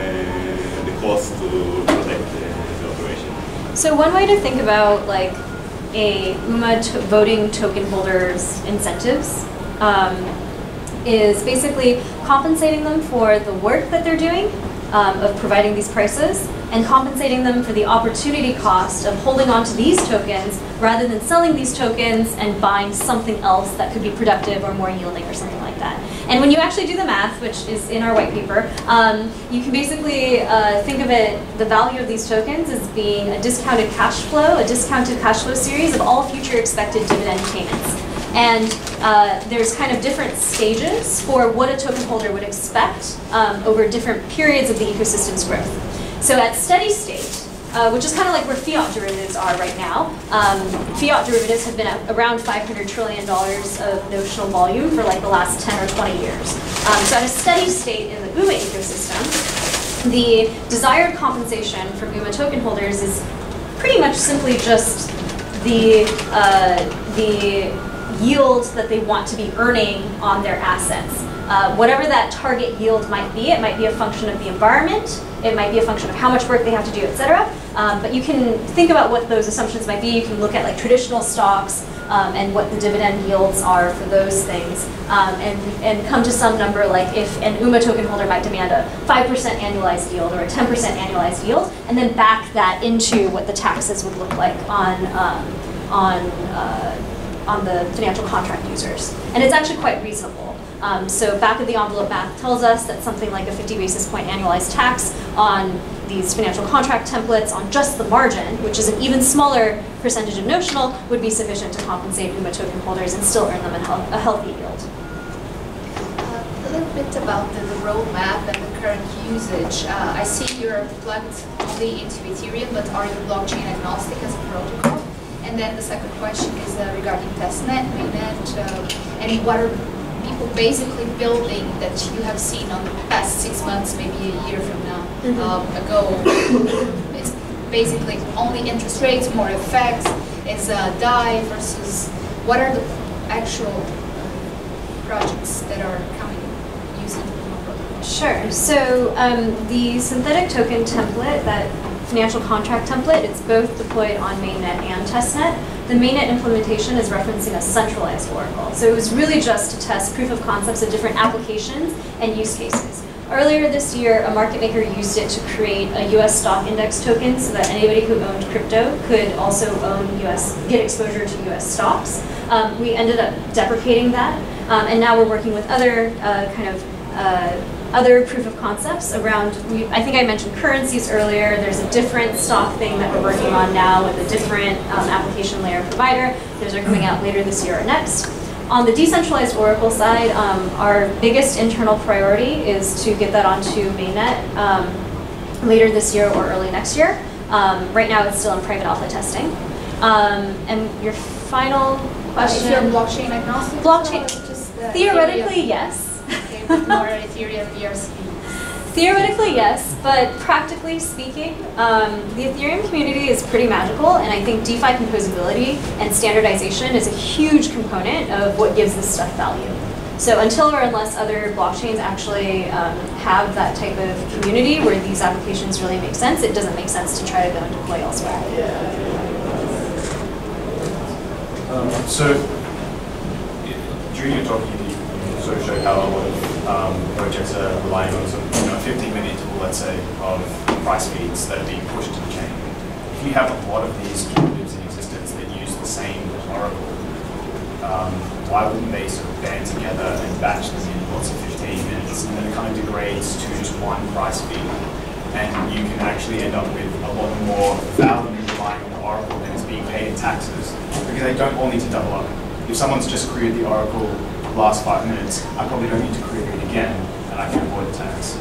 the cost to protect the, the operation. So one way to think about like a UMA to voting token holders incentives um, is basically compensating them for the work that they're doing um, of providing these prices and compensating them for the opportunity cost of holding on to these tokens rather than selling these tokens and buying something else that could be productive or more yielding or something like that. And when you actually do the math, which is in our white paper, um, you can basically uh, think of it, the value of these tokens as being a discounted cash flow, a discounted cash flow series of all future expected dividend payments. And uh, there's kind of different stages for what a token holder would expect um, over different periods of the ecosystem's growth. So at steady state, uh, which is kind of like where fiat derivatives are right now. Um, fiat derivatives have been around $500 trillion of notional volume for like the last 10 or 20 years. Um, so at a steady state in the UMA ecosystem, the desired compensation from UMA token holders is pretty much simply just the, uh, the yield that they want to be earning on their assets. Uh, whatever that target yield might be, it might be a function of the environment, it might be a function of how much work they have to do, et cetera. Um, but you can think about what those assumptions might be. You can look at like traditional stocks um, and what the dividend yields are for those things um, and, and come to some number like if an UMA token holder might demand a 5% annualized yield or a 10% annualized yield and then back that into what the taxes would look like on, um, on, uh, on the financial contract users. And it's actually quite reasonable. Um, so back of the envelope math tells us that something like a 50 basis point annualized tax on these financial contract templates on just the margin, which is an even smaller percentage of notional, would be sufficient to compensate UMA token holders and still earn them a, health, a healthy yield. Uh, a little bit about the, the roadmap and the current usage. Uh, I see you're plugged only into Ethereum, but are you blockchain agnostic as a protocol? And then the second question is uh, regarding testnet, mainnet, uh, and what are people basically building that you have seen on the past six months, maybe a year from now mm -hmm. um, ago. it's basically only interest rates, more effects. It's a DAI versus what are the actual projects that are coming using the. Sure. So um, the synthetic token template, that financial contract template, it's both deployed on mainnet and testnet the mainnet implementation is referencing a centralized Oracle. So it was really just to test proof of concepts of different applications and use cases. Earlier this year, a market maker used it to create a US stock index token so that anybody who owned crypto could also own US, get exposure to US stocks. Um, we ended up deprecating that, um, and now we're working with other uh, kind of uh, other proof of concepts around, we, I think I mentioned currencies earlier, there's a different stock thing that we're working on now with a different um, application layer provider. Those are coming out later this year or next. On the decentralized Oracle side, um, our biggest internal priority is to get that onto mainnet um, later this year or early next year. Um, right now it's still in private alpha testing. Um, and your final question? Uh, blockchain agnostic? Blockchain, just, uh, theoretically, yes more Ethereum ERC? Theoretically, yes, but practically speaking, um, the Ethereum community is pretty magical, and I think DeFi composability and standardization is a huge component of what gives this stuff value. So until or unless other blockchains actually um, have that type of community where these applications really make sense, it doesn't make sense to try to go and deploy elsewhere. Um, so during your talk, you sort of showed how a lot of um, projects are relying on sort of, you know, 15 minute let's say, of price feeds that are being pushed to the chain. If you have a lot of these derivatives in existence that use the same oracle, um, why wouldn't they sort of band together and batch them in lots of 15 minutes and then it kind of degrades to just one price feed? And you can actually end up with a lot more value relying on the oracle than is being paid in taxes because they don't all need to double up. If someone's just created the oracle last five minutes, I probably don't need to create it again, and I can avoid the tax.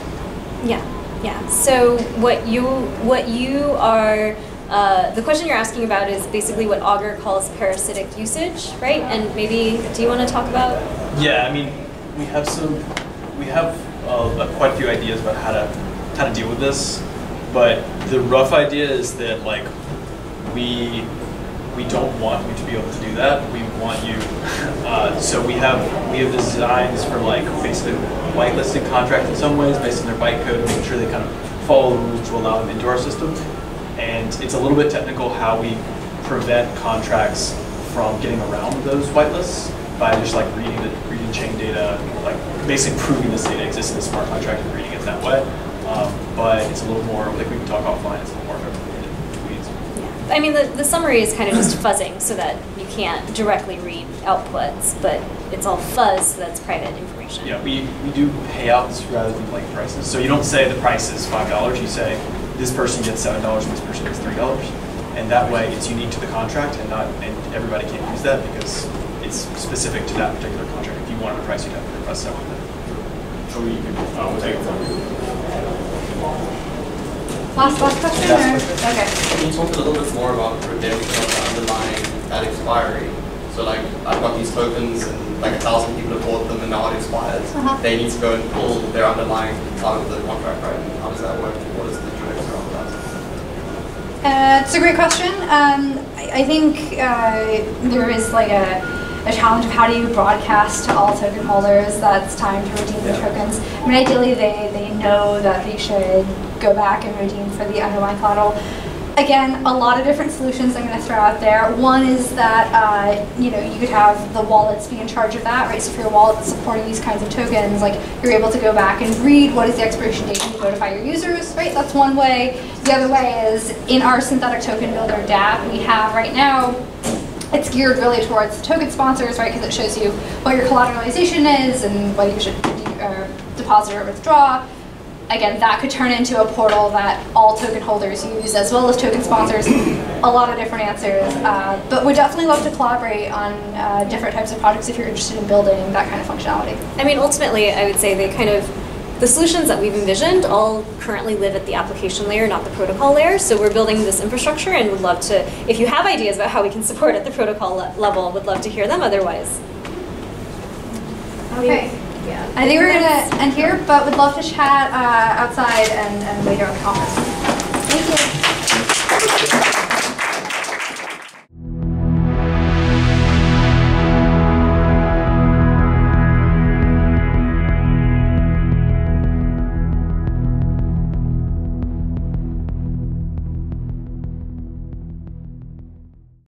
Yeah, yeah. So what you what you are uh, the question you're asking about is basically what Augur calls parasitic usage, right? And maybe do you want to talk about? Yeah, I mean, we have some, we have uh, quite a few ideas about how to how to deal with this, but the rough idea is that like we we don't want you to be able to do that. We want you. Uh, so we have we have designs for like basically whitelisted contracts in some ways based on their bytecode, making sure they kind of follow the rules to allow them into our system. And it's a little bit technical how we prevent contracts from getting around those whitelists by just like reading the reading chain data, like basically proving this data exists in the smart contract and reading it that way. Um, but it's a little more like we can talk offline. It's a little more I mean, the, the summary is kind of just fuzzing so that can't directly read outputs, but it's all fuzz, so that's private information. Yeah, we, we do payouts rather than like prices. So you don't say the price is $5, you say this person gets $7 and this person gets $3. And that way it's unique to the contract and not and everybody can't use that because it's specific to that particular contract. If you wanted a price, you'd have to request separately. Sure, you can, uh, take it from you. Last, last question? Yeah. or- Okay. Can you talk a little bit more about redemption of the underlying that expiry? So like, I've got these tokens and like a thousand people have bought them and now it expires. Uh-huh. They need to go and pull their underlying out of the contract, right? How does that work? What is the UX around that? Uh, it's a great question. Um, I, I think uh, there is like a, a challenge of how do you broadcast to all token holders that it's time to redeem the tokens. I mean, ideally they, they know that they should go back and redeem for the underlying collateral. Again, a lot of different solutions I'm going to throw out there. One is that uh, you know you could have the wallets be in charge of that, right? So for your wallet that's supporting these kinds of tokens, like you're able to go back and read what is the expiration date and notify your users, right? That's one way. The other way is in our synthetic token builder DApp we have right now it's geared really towards token sponsors, right? Because it shows you what your collateralization is and whether you should uh, deposit or withdraw. Again, that could turn into a portal that all token holders use, as well as token sponsors. A lot of different answers, uh, but would definitely love to collaborate on uh, different types of projects if you're interested in building that kind of functionality. I mean, ultimately, I would say they kind of, the solutions that we've envisioned all currently live at the application layer, not the protocol layer. So we're building this infrastructure and would love to, if you have ideas about how we can support at the protocol le- level, would love to hear them otherwise. Okay. Yeah. I think we're going to end here, but would love to chat uh, outside and, and later on the office. Thank you.